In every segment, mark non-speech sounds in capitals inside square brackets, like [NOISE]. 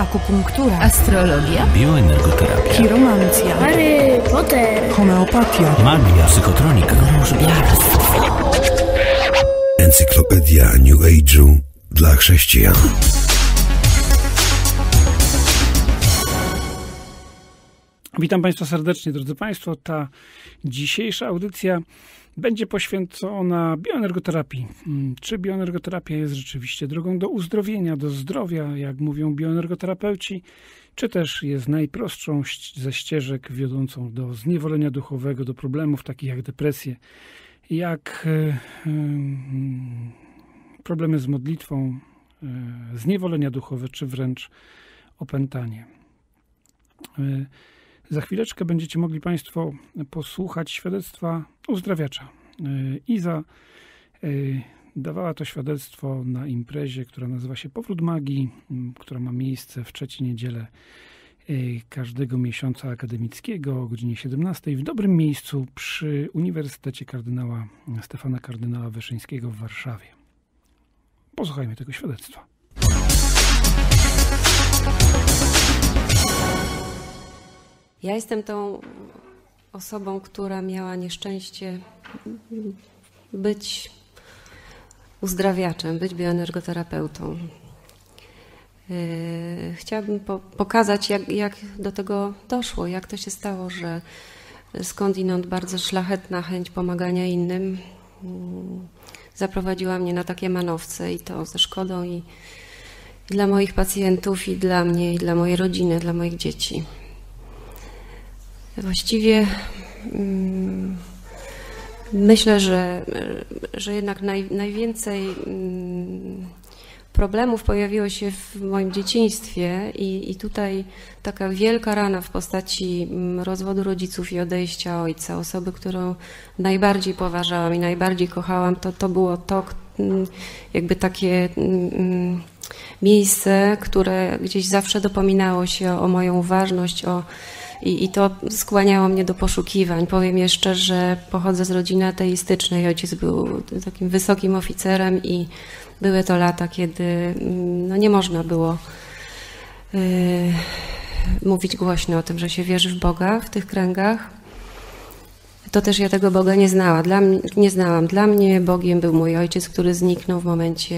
akupunktura, Astrologia? Bioenergoterapia. chiromancja, Harry Potter. homeopatia, Magia. Psychotronika. Wróżbiarstwo. Encyklopedia New Age'u dla chrześcijan. Witam Państwa serdecznie, drodzy Państwo. Ta dzisiejsza audycja będzie poświęcona bioenergoterapii. Mm, Czy bioenergoterapia jest rzeczywiście drogą do uzdrowienia, do zdrowia, jak mówią bioenergoterapeuci, czy też jest najprostszą ze ścieżek wiodącą do zniewolenia duchowego, do problemów takich jak depresje, jak e, mm, problemy z modlitwą, e, zniewolenia duchowe, czy wręcz opętanie. E, za chwileczkę będziecie mogli Państwo posłuchać świadectwa uzdrawiacza. Y, Iza y, dawała to świadectwo na imprezie, która nazywa się Powrót Magii, która ma miejsce w trzeciej niedzielę y, każdego miesiąca akademickiego o godzinie 17 w dobrym miejscu przy Uniwersytecie Kardynała Stefana Kardynała Wyszyńskiego w Warszawie. Posłuchajmy tego świadectwa. Ja jestem tą osobą, która miała nieszczęście być uzdrawiaczem, być bioenergoterapeutą. Yy, Chciałabym po, pokazać, jak, jak do tego doszło, jak to się stało, że skądinąd bardzo szlachetna chęć pomagania innym mm, zaprowadziła mnie na takie manowce i to ze szkodą i, i dla moich pacjentów, i dla mnie, i dla mojej rodziny, dla moich dzieci. Właściwie mm, myślę, że, że jednak naj, najwięcej mm, problemów pojawiło się w moim dzieciństwie i, i tutaj taka wielka rana w postaci mm, rozwodu rodziców i odejścia ojca, osoby, którą najbardziej poważałam i najbardziej kochałam, to, to było to jakby takie miejsce, które gdzieś zawsze dopominało się o, o moją uważność, o i, I to skłaniało mnie do poszukiwań. Powiem jeszcze, że pochodzę z rodziny ateistycznej. Ojciec był takim wysokim oficerem i były to lata, kiedy mm, no, nie można było yy, mówić głośno o tym, że się wierzy w Boga w tych kręgach. To też ja tego Boga nie znała. Dla nie znałam. Dla mnie Bogiem był mój ojciec, który zniknął w momencie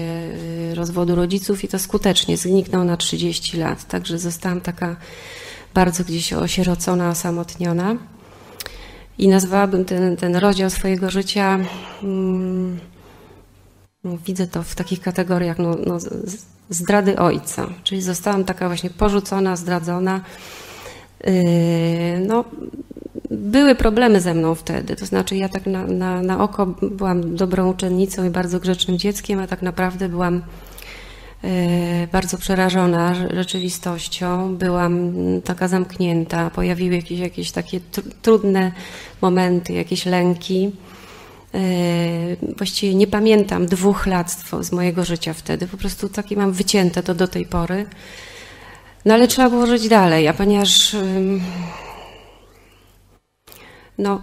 yy, rozwodu rodziców i to skutecznie zniknął na 30 lat. Także zostałam taka bardzo gdzieś osierocona, osamotniona. I nazwałabym ten, ten rozdział swojego życia, mm, no, widzę to w takich kategoriach no, no, zdrady ojca. Czyli zostałam taka właśnie porzucona, zdradzona. Yy, no, były problemy ze mną wtedy. To znaczy, ja tak na, na, na oko byłam dobrą uczennicą i bardzo grzecznym dzieckiem, a tak naprawdę byłam bardzo przerażona rzeczywistością. Byłam taka zamknięta, pojawiły jakieś, jakieś takie tr- trudne momenty, jakieś lęki. E, Właściwie nie pamiętam dwóch lat z- mojego życia wtedy. Po prostu takie mam wycięte to do tej pory. No ale trzeba było żyć dalej, a ponieważ no,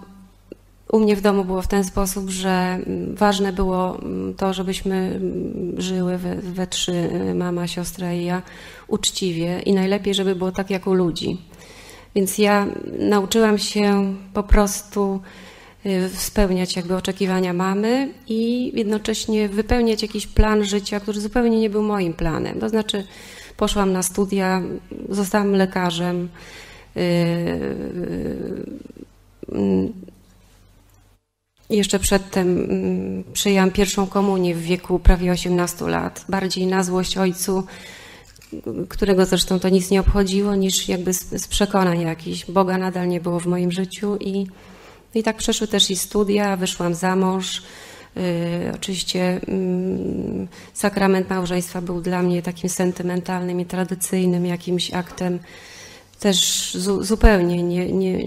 u mnie w domu było w ten sposób, że mm, ważne było mm, to, żebyśmy mm, żyły we, we trzy, y, mama, siostra i ja, uczciwie i najlepiej, żeby było tak jak u ludzi. Więc ja nauczyłam się po prostu y, spełniać jakby oczekiwania mamy i jednocześnie wypełniać jakiś plan życia, który zupełnie nie był moim planem. To znaczy poszłam na studia, zostałam lekarzem, y, y, jeszcze przedtem mm, przyjęłam pierwszą komunię w wieku prawie 18 lat. Bardziej na złość ojcu, którego zresztą to nic nie obchodziło, niż jakby z, z przekonań jakichś. Boga nadal nie było w moim życiu i, i tak przeszły też i studia, wyszłam za mąż. Yy, oczywiście mm, sakrament małżeństwa był dla mnie takim sentymentalnym i tradycyjnym jakimś aktem też zu, zupełnie nie, nie,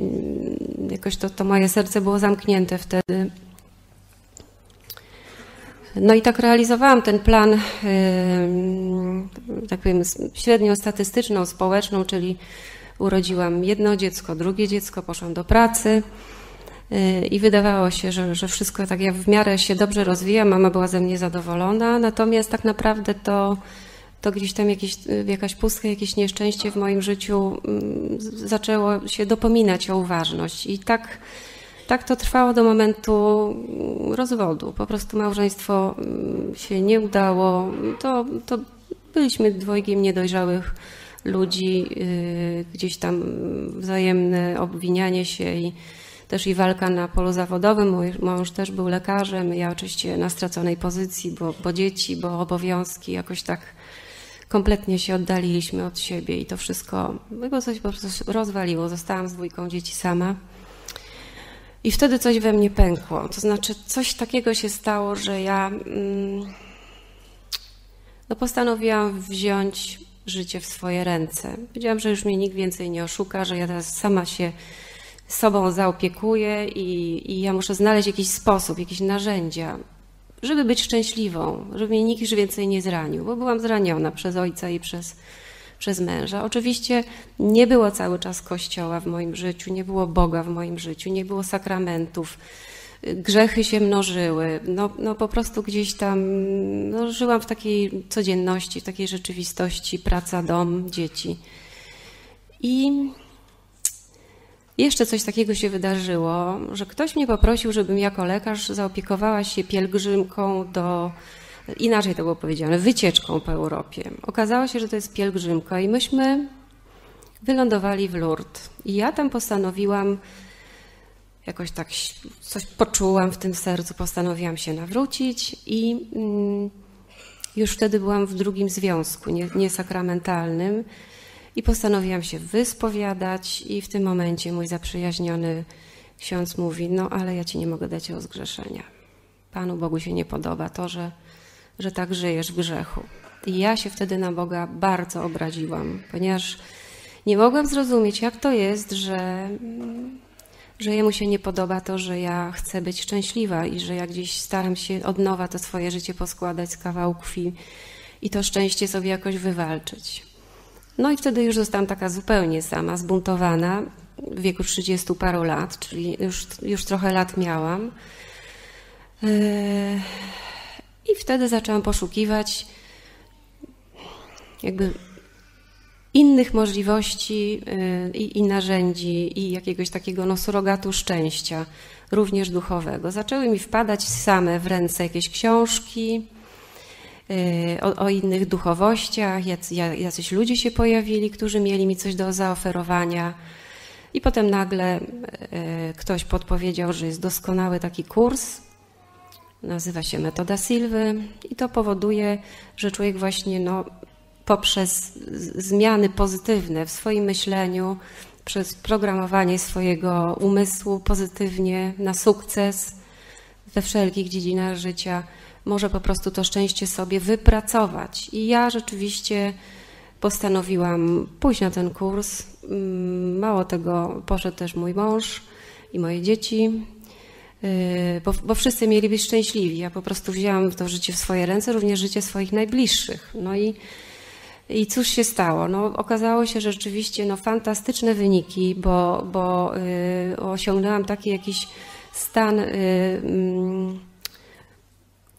jakoś to, to moje serce było zamknięte wtedy. No i tak realizowałam ten plan, tak powiem, średnią statystyczną, społeczną, czyli urodziłam jedno dziecko, drugie dziecko, poszłam do pracy yy, i wydawało się, że, że wszystko tak jak w miarę się dobrze rozwija, mama była ze mnie zadowolona, natomiast tak naprawdę to to gdzieś tam jakieś, jakaś pustka, jakieś nieszczęście w moim życiu mm, zaczęło się dopominać o uważność. I tak, tak to trwało do momentu rozwodu. Po prostu małżeństwo mm, się nie udało. To, to byliśmy dwojgiem niedojrzałych ludzi, yy, gdzieś tam wzajemne obwinianie się i też i walka na polu zawodowym. Mój mąż też był lekarzem, ja oczywiście na straconej pozycji, bo, bo dzieci, bo obowiązki, jakoś tak kompletnie się oddaliliśmy od siebie i to wszystko, bo coś po prostu rozwaliło. Zostałam z dwójką dzieci sama. I wtedy coś we mnie pękło. To znaczy, coś takiego się stało, że ja mm, no postanowiłam wziąć życie w swoje ręce. Wiedziałam, że już mnie nikt więcej nie oszuka, że ja teraz sama się sobą zaopiekuję i, i ja muszę znaleźć jakiś sposób, jakieś narzędzia, żeby być szczęśliwą, żeby mnie nikt już więcej nie zranił, bo byłam zraniona przez ojca i przez, przez męża. Oczywiście nie było cały czas kościoła w moim życiu, nie było Boga w moim życiu, nie było sakramentów. Grzechy się mnożyły. No, no po prostu gdzieś tam no, żyłam w takiej codzienności, w takiej rzeczywistości, praca, dom, dzieci. I jeszcze coś takiego się wydarzyło, że ktoś mnie poprosił, żebym jako lekarz zaopiekowała się pielgrzymką do, inaczej to było powiedziane, wycieczką po Europie. Okazało się, że to jest pielgrzymka i myśmy wylądowali w Lourdes. I ja tam postanowiłam, jakoś tak coś poczułam w tym sercu, postanowiłam się nawrócić i mm, już wtedy byłam w drugim związku, niesakramentalnym. Nie i postanowiłam się wyspowiadać i w tym momencie mój zaprzyjaźniony ksiądz mówi, no ale ja ci nie mogę dać rozgrzeszenia. Panu Bogu się nie podoba to, że, że tak żyjesz w grzechu. I ja się wtedy na Boga bardzo obraziłam, ponieważ nie mogłam zrozumieć, jak to jest, że, że jemu się nie podoba to, że ja chcę być szczęśliwa i że ja gdzieś staram się od nowa to swoje życie poskładać z kawałków krwi i to szczęście sobie jakoś wywalczyć. No i wtedy już zostałam taka zupełnie sama, zbuntowana w wieku 30 paru lat, czyli już, już trochę lat miałam. Yy, I wtedy zaczęłam poszukiwać jakby innych możliwości yy, i, i narzędzi i jakiegoś takiego no, surrogatu szczęścia, również duchowego. Zaczęły mi wpadać same w ręce jakieś książki, o, o, innych duchowościach, jacy, jacyś ludzie się pojawili, którzy mieli mi coś do zaoferowania. I potem nagle y, ktoś podpowiedział, że jest doskonały taki kurs, nazywa się metoda Silwy i to powoduje, że człowiek właśnie no, poprzez zmiany pozytywne w swoim myśleniu, przez programowanie swojego umysłu pozytywnie na sukces we wszelkich dziedzinach życia, może po prostu to szczęście sobie wypracować. I ja rzeczywiście postanowiłam pójść na ten kurs. Mm, mało tego, poszedł też mój mąż i moje dzieci, y, bo, bo, wszyscy mieli być szczęśliwi. Ja po prostu wzięłam to życie w swoje ręce, również życie swoich najbliższych. No i, i cóż się stało? No, okazało się, że rzeczywiście no, fantastyczne wyniki, bo, bo y, osiągnęłam taki jakiś stan. Y, y,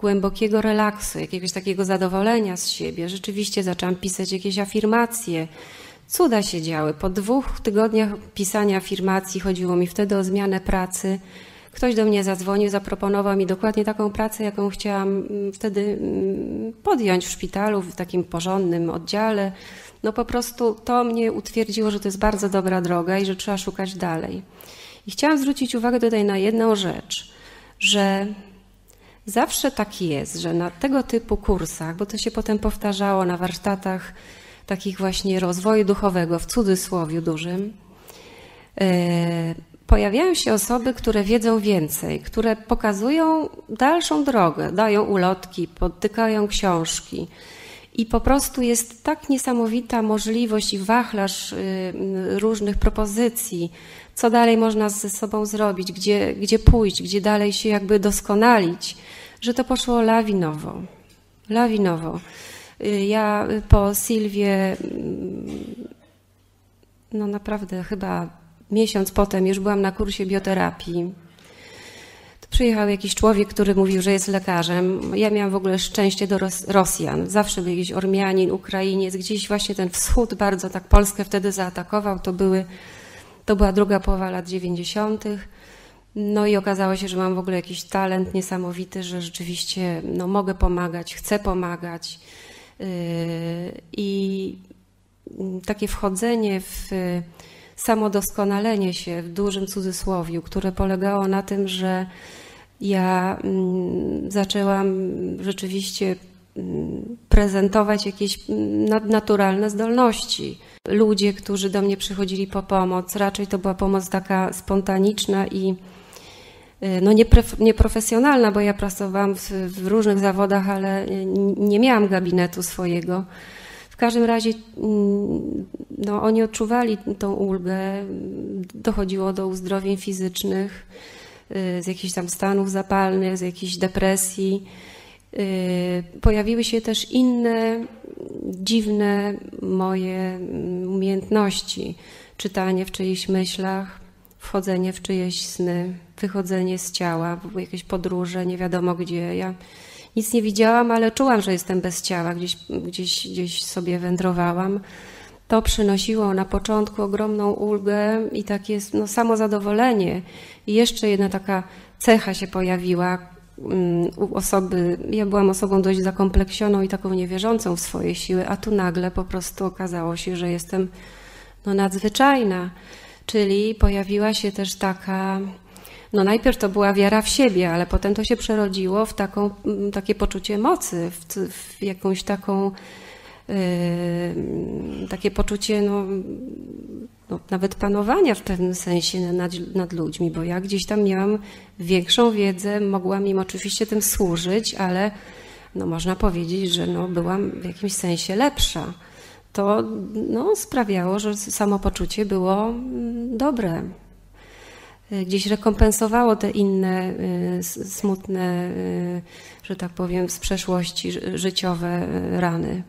głębokiego relaksu, jakiegoś takiego zadowolenia z siebie. Rzeczywiście zaczęłam pisać jakieś afirmacje. Cuda się działy. Po dwóch tygodniach pisania afirmacji chodziło mi wtedy o zmianę pracy. Ktoś do mnie zadzwonił, zaproponował mi dokładnie taką pracę, jaką chciałam mm, wtedy mm, podjąć w szpitalu, w takim porządnym oddziale. No po prostu to mnie utwierdziło, że to jest bardzo dobra droga i że trzeba szukać dalej. I chciałam zwrócić uwagę tutaj na jedną rzecz, że Zawsze tak jest, że na tego typu kursach, bo to się potem powtarzało na warsztatach takich właśnie rozwoju duchowego, w cudzysłowie dużym, e, pojawiają się osoby, które wiedzą więcej, które pokazują dalszą drogę, dają ulotki, podtykają książki. I po prostu jest tak niesamowita możliwość i wachlarz y, różnych propozycji, co dalej można ze sobą zrobić, gdzie, gdzie pójść, gdzie dalej się jakby doskonalić, że to poszło lawinowo. Lawinowo. Y, ja po Sylwie, mm, no naprawdę chyba miesiąc potem już byłam na kursie bioterapii. Przyjechał jakiś człowiek, który mówił, że jest lekarzem. Ja miałam w ogóle szczęście do Ros Rosjan. Zawsze był jakiś Ormianin, Ukrainiec, gdzieś właśnie ten wschód bardzo tak Polskę wtedy zaatakował. To, były, to była druga połowa lat 90. No i okazało się, że mam w ogóle jakiś talent niesamowity, że rzeczywiście no, mogę pomagać, chcę pomagać. Yy, I takie wchodzenie w samodoskonalenie się w dużym cudzysłowiu, które polegało na tym, że ja mm, zaczęłam rzeczywiście mm, prezentować jakieś mm, nadnaturalne zdolności. Ludzie, którzy do mnie przychodzili po pomoc, raczej to była pomoc taka spontaniczna i y, no nieprofesjonalna, bo ja pracowałam w, w różnych zawodach, ale nie miałam gabinetu swojego. W każdym razie no, oni odczuwali tą ulgę, dochodziło do uzdrowień fizycznych, y, z jakichś tam stanów zapalnych, z jakichś depresji. Y, pojawiły się też inne dziwne moje umiejętności. Czytanie w czyichś myślach, wchodzenie w czyjeś sny, wychodzenie z ciała, jakieś podróże, nie wiadomo gdzie. Ja nic nie widziałam, ale czułam, że jestem bez ciała, gdzieś, gdzieś, gdzieś sobie wędrowałam. To przynosiło na początku ogromną ulgę i takie no, samozadowolenie. I jeszcze jedna taka cecha się pojawiła u osoby. Ja byłam osobą dość zakompleksioną i taką niewierzącą w swoje siły, a tu nagle po prostu okazało się, że jestem no, nadzwyczajna. Czyli pojawiła się też taka no najpierw to była wiara w siebie, ale potem to się przerodziło w taką, mm, takie poczucie mocy, w, w jakąś taką, takie poczucie no, no, nawet panowania w pewnym sensie nad, nad ludźmi, bo ja gdzieś tam miałam większą wiedzę, mogłam im oczywiście tym służyć, ale no, można powiedzieć, że no, byłam w jakimś sensie lepsza. To no, sprawiało, że samopoczucie było mm, dobre. Y, gdzieś rekompensowało te inne y, smutne, że tak powiem, z przeszłości życiowe rany.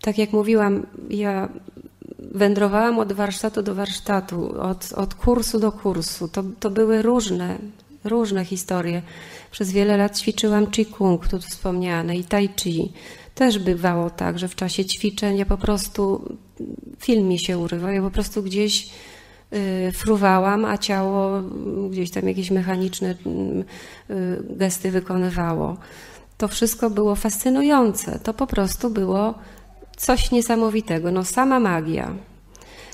Tak jak mówiłam, ja wędrowałam od warsztatu do warsztatu, od, od kursu do kursu. To, to były różne, różne historie. Przez wiele lat ćwiczyłam Qigong, tu wspomniane, i Tai Chi. Też bywało tak, że w czasie ćwiczeń ja po prostu film mi się urywał, ja po prostu gdzieś Y, fruwałam, a ciało gdzieś tam jakieś mechaniczne y, gesty wykonywało. To wszystko było fascynujące. To po prostu było coś niesamowitego. No sama magia.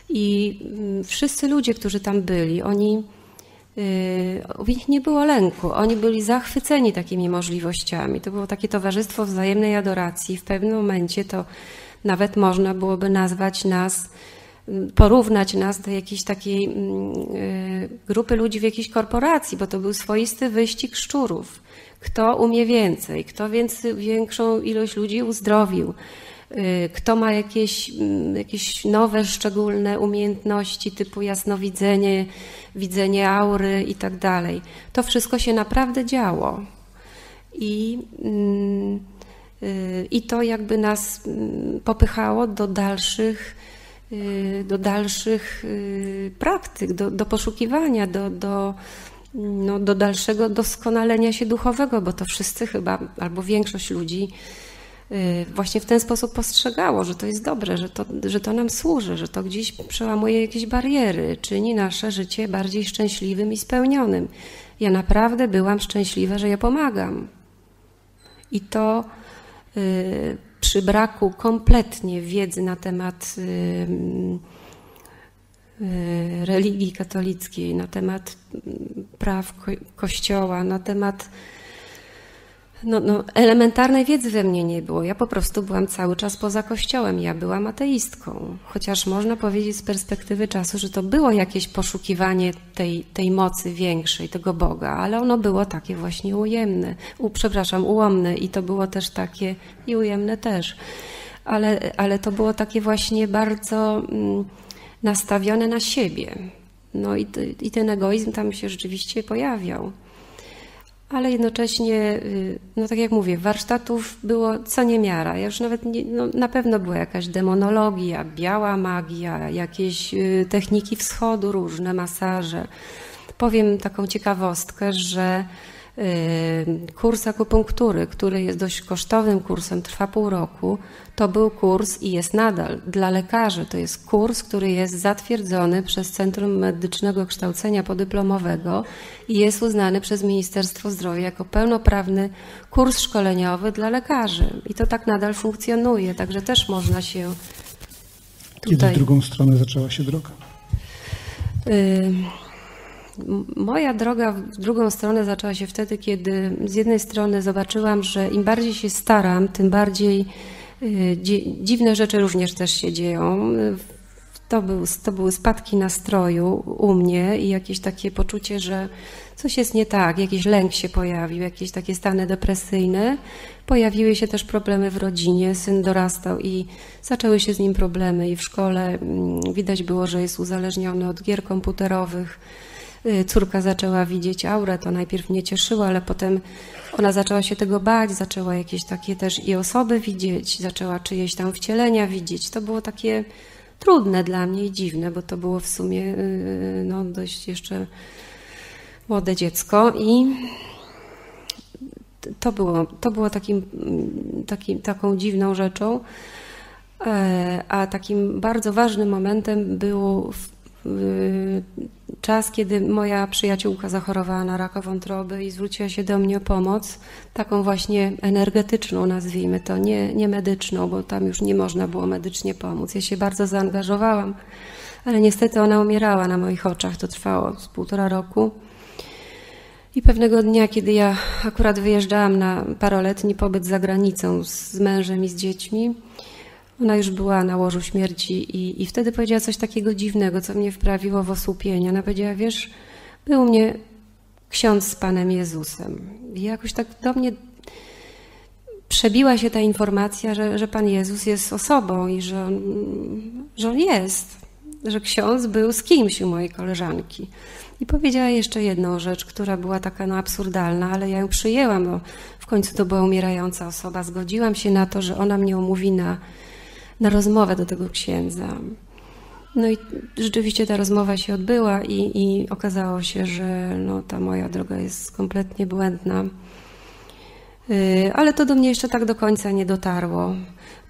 I mm, wszyscy ludzie, którzy tam byli, oni y, nich nie było lęku. Oni byli zachwyceni takimi możliwościami. To było takie towarzystwo wzajemnej adoracji. W pewnym momencie to nawet można byłoby nazwać nas porównać nas do jakiejś takiej mm, y, grupy ludzi w jakiejś korporacji, bo to był swoisty wyścig szczurów. Kto umie więcej, kto większą ilość ludzi uzdrowił, y, kto ma jakieś, mm, jakieś nowe, szczególne umiejętności typu jasnowidzenie, widzenie aury i tak dalej. To wszystko się naprawdę działo. I, mm, y, i to jakby nas popychało do dalszych Y, do dalszych praktyk, do, do poszukiwania, do, do, no, do dalszego doskonalenia się duchowego, bo to wszyscy chyba, albo większość ludzi y, właśnie w ten sposób postrzegało, że to jest dobre, że to, że to nam służy, że to gdzieś przełamuje jakieś bariery, czyni nasze życie bardziej szczęśliwym i spełnionym. Ja naprawdę byłam szczęśliwa, że ja pomagam. I to przy braku kompletnie wiedzy na temat y, y, religii katolickiej, na temat praw Kościoła, na temat no, no, elementarnej wiedzy we mnie nie było. Ja po prostu byłam cały czas poza Kościołem. Ja byłam ateistką. Chociaż można powiedzieć z perspektywy czasu, że to było jakieś poszukiwanie tej, tej mocy większej, tego Boga, ale ono było takie właśnie ujemne, u, przepraszam, ułomne i to było też takie i ujemne też. Ale, ale to było takie właśnie bardzo mm, nastawione na siebie. No i, i ten egoizm tam się rzeczywiście pojawiał ale jednocześnie, y, no tak jak mówię, warsztatów było co niemiara. Ja już nawet nie, no, na pewno była jakaś demonologia, biała magia, jakieś y, techniki wschodu różne, masaże. Powiem taką ciekawostkę, że kurs akupunktury, który jest dość kosztownym kursem, trwa pół roku, to był kurs i jest nadal dla lekarzy. To jest kurs, który jest zatwierdzony przez Centrum Medycznego Kształcenia Podyplomowego i jest uznany przez Ministerstwo Zdrowia jako pełnoprawny kurs szkoleniowy dla lekarzy. I to tak nadal funkcjonuje, także też można się Kiedy tutaj... w drugą stronę zaczęła się droga? Y, Moja droga w drugą stronę zaczęła się wtedy, kiedy z jednej strony zobaczyłam, że im bardziej się staram, tym bardziej y, dzi- dziwne rzeczy również też się dzieją. To, był, to były spadki nastroju u mnie i jakieś takie poczucie, że coś jest nie tak, jakiś lęk się pojawił, jakieś takie stany depresyjne. Pojawiły się też problemy w rodzinie, syn dorastał i zaczęły się z nim problemy i w szkole mm, widać było, że jest uzależniony od gier komputerowych. Y, Córka zaczęła widzieć aurę, to najpierw mnie cieszyło, ale potem ona zaczęła się tego bać, zaczęła jakieś takie też i osoby widzieć, zaczęła czyjeś tam wcielenia widzieć. To było takie trudne dla mnie i dziwne, bo to było w sumie y, no, dość jeszcze młode dziecko i to było, to było takim, takim, taką dziwną rzeczą. E, A takim bardzo ważnym momentem był w- w- czas, kiedy moja przyjaciółka zachorowała na raka wątroby i zwróciła się do mnie o pomoc, taką właśnie energetyczną, nazwijmy to, nie, nie medyczną, bo tam już nie można było medycznie pomóc. Ja się bardzo zaangażowałam, ale niestety ona umierała na moich oczach. To trwało z półtora roku. I pewnego dnia, kiedy ja akurat wyjeżdżałam na paroletni pobyt za granicą z mężem i z dziećmi, ona już była na łożu śmierci i, i wtedy powiedziała coś takiego dziwnego, co mnie wprawiło w osłupienie. Ona powiedziała, wiesz, był mnie ksiądz z Panem Jezusem. I jakoś tak do mnie przebiła się ta informacja, że, że Pan Jezus jest osobą i że on, że on jest, że ksiądz był z kimś u mojej koleżanki. I powiedziała jeszcze jedną rzecz, która była taka no, absurdalna, ale ja ją przyjęłam, bo w końcu to była umierająca osoba. Zgodziłam się na to, że ona mnie umówi na, na rozmowę do tego księdza. No i rzeczywiście ta rozmowa się odbyła i, i okazało się, że no, ta moja droga jest kompletnie błędna. Yy, Ale to do mnie jeszcze tak do końca nie dotarło.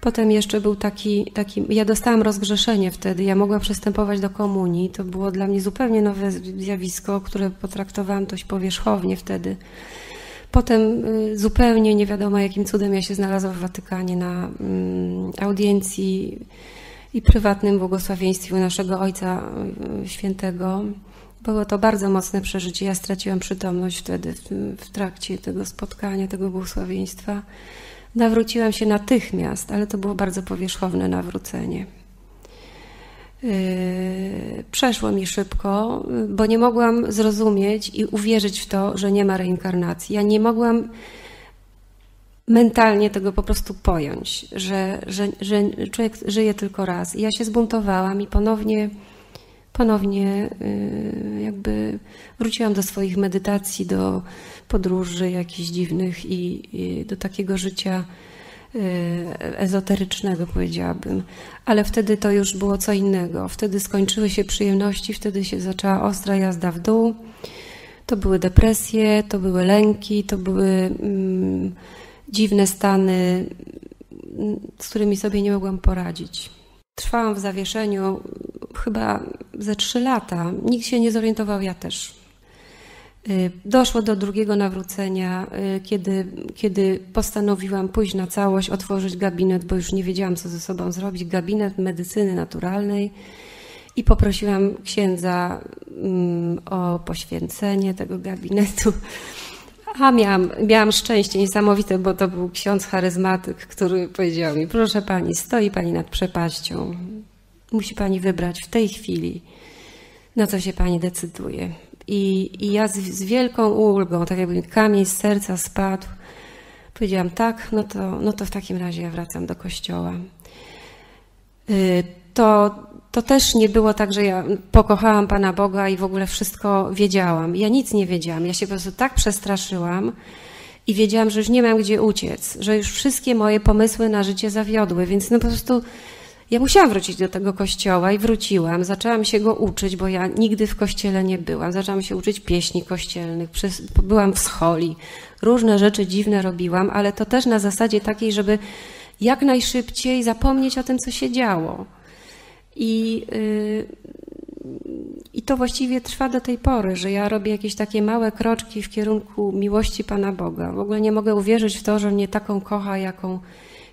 Potem jeszcze był taki, taki, ja dostałam rozgrzeszenie wtedy, ja mogłam przystępować do komunii. To było dla mnie zupełnie nowe zjawisko, które potraktowałam dość powierzchownie wtedy. Potem y, zupełnie nie wiadomo jakim cudem ja się znalazłam w Watykanie na mm, audiencji i prywatnym błogosławieństwie naszego Ojca y, Świętego. Było to bardzo mocne przeżycie. Ja straciłam przytomność wtedy w trakcie tego spotkania, tego błogosławieństwa. Nawróciłam się natychmiast, ale to było bardzo powierzchowne nawrócenie. Yy, Przeszło mi szybko, yy, bo nie mogłam zrozumieć i uwierzyć w to, że nie ma reinkarnacji. Ja nie mogłam mentalnie tego po prostu pojąć, że, że, że człowiek żyje tylko raz. I ja się zbuntowałam i ponownie, ponownie yy, jakby wróciłam do swoich medytacji, do podróży jakichś dziwnych i, i do takiego życia ezoterycznego, powiedziałabym. Ale wtedy to już było co innego. Wtedy skończyły się przyjemności, wtedy się zaczęła ostra jazda w dół. To były depresje, to były lęki, to były mm, dziwne stany, z którymi sobie nie mogłam poradzić. Trwałam w zawieszeniu chyba ze trzy lata. Nikt się nie zorientował, ja też. Y, Doszło do drugiego nawrócenia, y, kiedy, kiedy postanowiłam pójść na całość, otworzyć gabinet, bo już nie wiedziałam, co ze sobą zrobić. Gabinet medycyny naturalnej i poprosiłam księdza mm, o poświęcenie tego gabinetu. A miałam, miałam szczęście niesamowite, bo to był ksiądz charyzmatyk, który powiedział mi: Proszę pani, stoi pani nad przepaścią. Musi pani wybrać w tej chwili, na co się pani decyduje. I, i ja z, z wielką ulgą, tak jakby mi kamień z serca spadł, powiedziałam: Tak, no to, no to w takim razie ja wracam do kościoła. Y, To, to też nie było tak, że ja pokochałam Pana Boga i w ogóle wszystko wiedziałam. Ja nic nie wiedziałam. Ja się po prostu tak przestraszyłam i wiedziałam, że już nie mam gdzie uciec, że już wszystkie moje pomysły na życie zawiodły, więc no po prostu ja musiałam wrócić do tego kościoła i wróciłam. Zaczęłam się go uczyć, bo ja nigdy w kościele nie byłam. Zaczęłam się uczyć pieśni kościelnych, byłam w scholi. Różne rzeczy dziwne robiłam, ale to też na zasadzie takiej, żeby jak najszybciej zapomnieć o tym, co się działo. I, yy, I to właściwie trwa do tej pory, że ja robię jakieś takie małe kroczki w kierunku miłości Pana Boga. W ogóle nie mogę uwierzyć w to, że mnie taką kocha, jaką,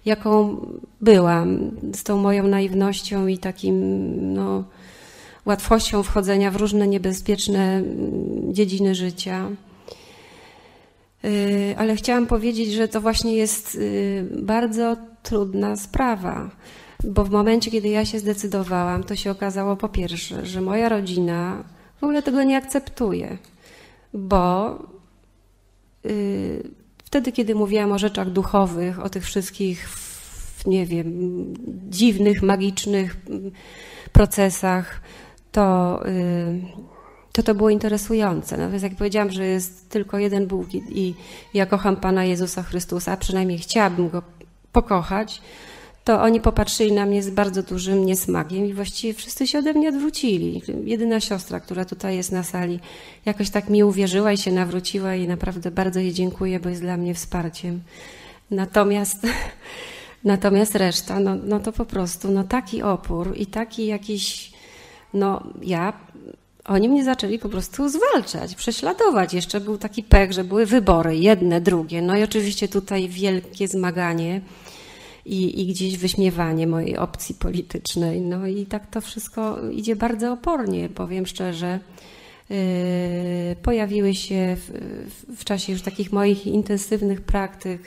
jaką byłam, z tą moją naiwnością i takim no, łatwością wchodzenia w różne niebezpieczne mm, dziedziny życia. Y, ale chciałam powiedzieć, że to właśnie jest y, bardzo trudna sprawa, bo w momencie, kiedy ja się zdecydowałam, to się okazało po pierwsze, że moja rodzina w ogóle tego nie akceptuje, bo y, wtedy, kiedy mówiłam o rzeczach duchowych, o tych wszystkich, nie wiem, dziwnych, magicznych mm, procesach, to to to było interesujące. Natomiast jak powiedziałam, że jest tylko jeden Bóg i, i ja kocham Pana Jezusa Chrystusa, a przynajmniej chciałabym Go pokochać, to oni popatrzyli na mnie z bardzo dużym niesmakiem i właściwie wszyscy się ode mnie odwrócili. Jedyna siostra, która tutaj jest na sali, jakoś tak mi uwierzyła i się nawróciła i naprawdę bardzo jej dziękuję, bo jest dla mnie wsparciem. Natomiast, [LAUGHS] natomiast reszta, no, no to po prostu no taki opór i taki jakiś, no ja oni mnie zaczęli po prostu zwalczać, prześladować. Jeszcze był taki pech, że były wybory, jedne, drugie. No i oczywiście tutaj wielkie zmaganie i, i gdzieś wyśmiewanie mojej opcji politycznej. No i tak to wszystko idzie bardzo opornie, powiem szczerze. Yy, pojawiły się w, w, czasie już takich moich intensywnych praktyk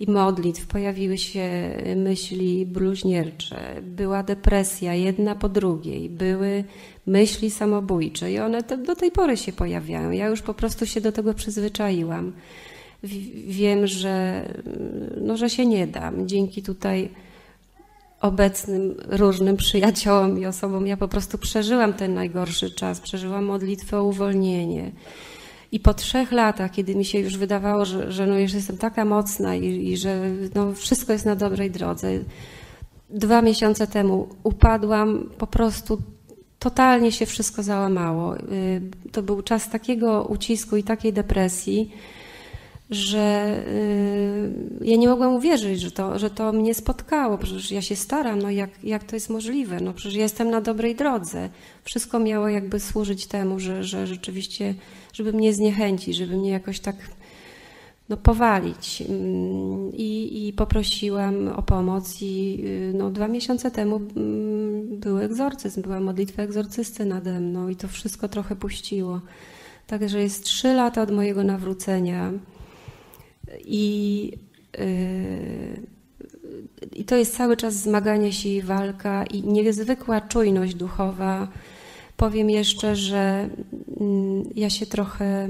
i modlitw, pojawiły się myśli bluźniercze, była depresja jedna po drugiej, były myśli samobójcze i one te, do tej pory się pojawiają. Ja już po prostu się do tego przyzwyczaiłam. Wiem, że, no, że się nie dam. Dzięki tutaj obecnym różnym przyjaciołom i osobom ja po prostu przeżyłam ten najgorszy czas, przeżyłam modlitwę o uwolnienie. I po trzech latach, kiedy mi się już wydawało, że, że no już jestem taka mocna i, i że no wszystko jest na dobrej drodze, dwa miesiące temu upadłam po prostu totalnie się wszystko załamało. Y, to był czas takiego ucisku i takiej depresji, że y, ja nie mogłam uwierzyć, że to, że to mnie spotkało. Przecież ja się staram, no jak, jak to jest możliwe? No przecież jestem na dobrej drodze. Wszystko miało jakby służyć temu, że, że rzeczywiście, żeby mnie zniechęcić, żeby mnie jakoś tak no, powalić. Mm, I, I poprosiłam o pomoc i y, no, dwa miesiące temu mm, był egzorcyzm, była modlitwa egzorcysty nade mną i to wszystko trochę puściło. Także jest trzy lata od mojego nawrócenia i, yy, i to jest cały czas zmaganie się i walka i niezwykła czujność duchowa. Powiem jeszcze, że yy, ja się trochę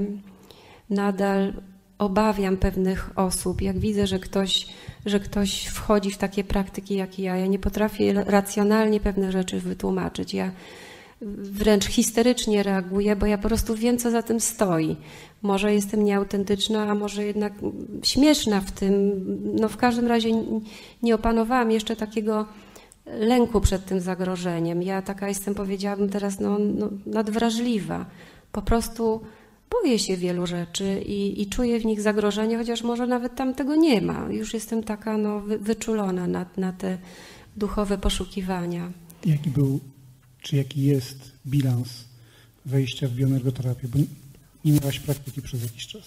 nadal obawiam pewnych osób, jak widzę, że ktoś, że ktoś wchodzi w takie praktyki jak ja. Ja nie potrafię racjonalnie pewne rzeczy wytłumaczyć. Ja wręcz histerycznie reaguję, bo ja po prostu wiem, co za tym stoi. Może jestem nieautentyczna, a może jednak śmieszna w tym. No w każdym razie nie opanowałam jeszcze takiego lęku przed tym zagrożeniem. Ja taka jestem, powiedziałabym teraz, no, no nadwrażliwa. Po prostu boję się wielu rzeczy i, i czuję w nich zagrożenie, chociaż może nawet tam tego nie ma. Już jestem taka no, wy, wyczulona na, na te duchowe poszukiwania. Jaki był, czy jaki jest bilans wejścia w bioenergoterapię? Bo nie miałaś praktyki przez jakiś czas.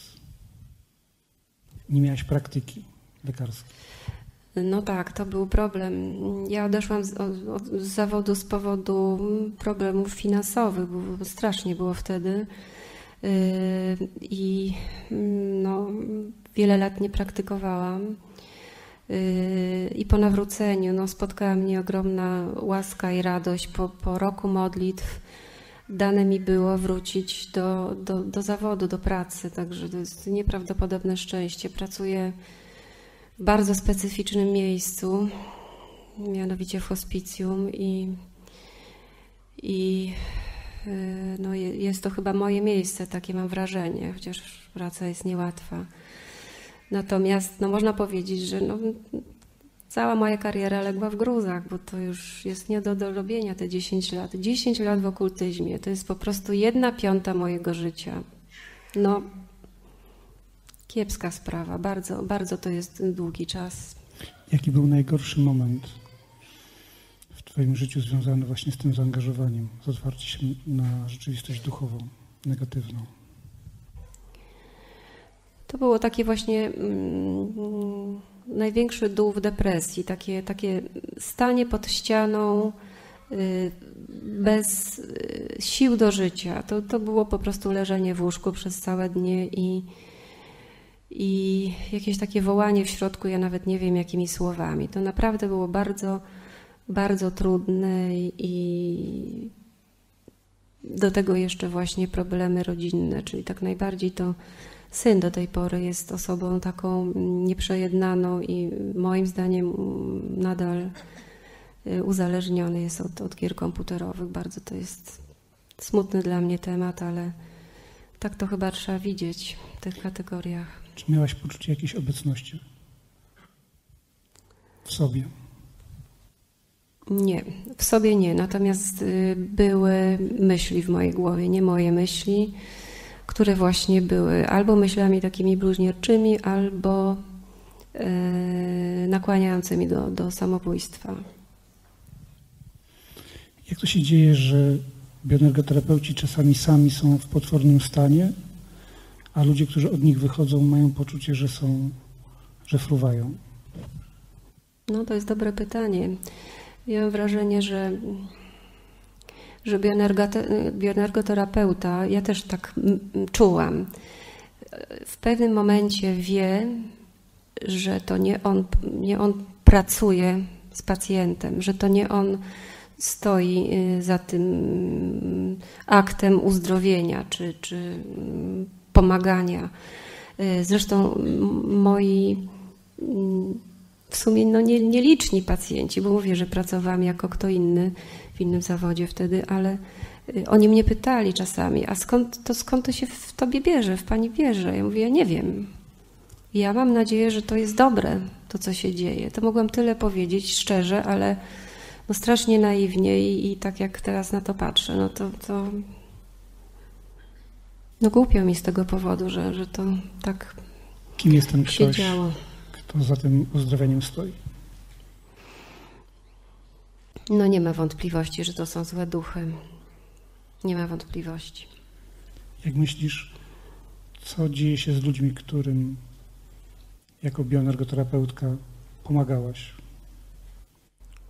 Nie miałaś praktyki lekarskiej. No tak, to był problem. Ja odeszłam z, od, z zawodu z powodu problemów finansowych, bo strasznie było wtedy. Yy, I mm, no, wiele lat nie praktykowałam. Yy, I po nawróceniu no, spotkała mnie ogromna łaska i radość. Po, po roku modlitw dane mi było wrócić do, do, do zawodu, do pracy. Także to jest nieprawdopodobne szczęście. Pracuję w bardzo specyficznym miejscu, mianowicie w hospicjum i, i Y, no jest to chyba moje miejsce, takie mam wrażenie, chociaż praca jest niełatwa. Natomiast no można powiedzieć, że no, cała moja kariera legła w gruzach, bo to już jest nie do dorobienia te 10 lat. 10 lat w okultyzmie to jest po prostu jedna piąta mojego życia. No, kiepska sprawa, bardzo, bardzo to jest długi czas. Jaki był najgorszy moment w Twoim życiu związany właśnie z tym zaangażowaniem, z otwarciem na rzeczywistość duchową, negatywną? To było takie właśnie mm, największy dół w depresji, takie, takie stanie pod ścianą y, bez y, sił do życia. To, to było po prostu leżenie w łóżku przez całe dnie i, i jakieś takie wołanie w środku, ja nawet nie wiem jakimi słowami. To naprawdę było bardzo, bardzo trudne i do tego jeszcze właśnie problemy rodzinne, czyli tak najbardziej to syn do tej pory jest osobą taką nieprzejednaną i moim zdaniem nadal y, uzależniony jest od, od gier komputerowych. Bardzo to jest smutny dla mnie temat, ale tak to chyba trzeba widzieć w tych kategoriach. Czy miałaś poczucie jakiejś obecności w sobie? Nie, w sobie nie. Natomiast y, były myśli w mojej głowie, nie moje myśli, które właśnie były albo myślami takimi bluźnierczymi, albo e, nakłaniającymi do, do samobójstwa. Jak to się dzieje, że bioenergoterapeuci czasami sami są w potwornym stanie, a ludzie, którzy od nich wychodzą, mają poczucie, że są, że fruwają? No to jest dobre pytanie. Ja mam wrażenie, że, że bioenergoterapeuta, ja też tak czułam, w pewnym momencie wie, że to nie on, nie on pracuje z pacjentem, że to nie on stoi y, za tym aktem uzdrowienia czy, czy pomagania. Y, zresztą moi w sumie no, nie, nieliczni pacjenci, bo mówię, że pracowałam jako kto inny w innym zawodzie wtedy, ale y, oni mnie pytali czasami, a skąd to, skąd to się w tobie bierze, w pani bierze? Ja mówię, ja nie wiem. Ja mam nadzieję, że to jest dobre, to co się dzieje. To mogłam tyle powiedzieć szczerze, ale no strasznie naiwnie i, i tak jak teraz na to patrzę, no to, to no głupio mi z tego powodu, że, że to tak Kim jest ten się ktoś, działo. kto za tym uzdrowieniem stoi? No nie ma wątpliwości, że to są złe duchy. Nie ma wątpliwości. Jak myślisz, co dzieje się z ludźmi, którym jako bioenergoterapeutka pomagałaś?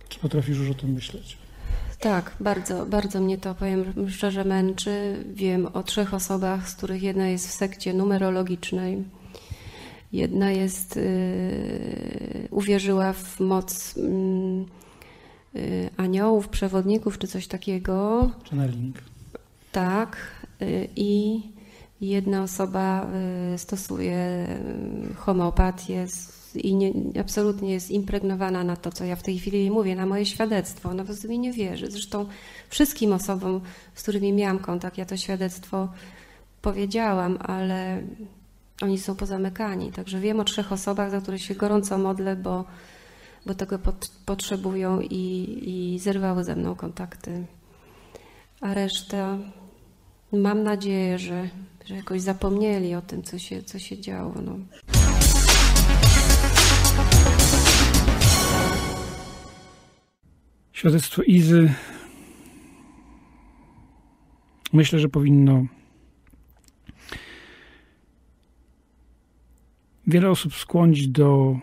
Czy potrafisz już o tym myśleć? Tak, bardzo, bardzo mnie to, powiem szczerze, męczy. Wiem o trzech osobach, z których jedna jest w sekcie numerologicznej. Jedna jest, yy, uwierzyła w moc yy, aniołów, przewodników czy coś takiego. Channeling. Tak. y, I jedna osoba y, stosuje y, homeopatię i nie, absolutnie jest impregnowana na to, co ja w tej chwili mówię, na moje świadectwo. Ona po prostu mi nie wierzy. Zresztą wszystkim osobom, z którymi miałam kontakt, ja to świadectwo powiedziałam, ale oni są pozamykani. Także wiem o trzech osobach, za które się gorąco modlę, bo, bo tego pot, potrzebują i, i zerwały ze mną kontakty. A reszta mam nadzieję, że, że jakoś zapomnieli o tym, co się, co się działo. No. Świadectwo Izy myślę, że powinno wiele osób skłonić do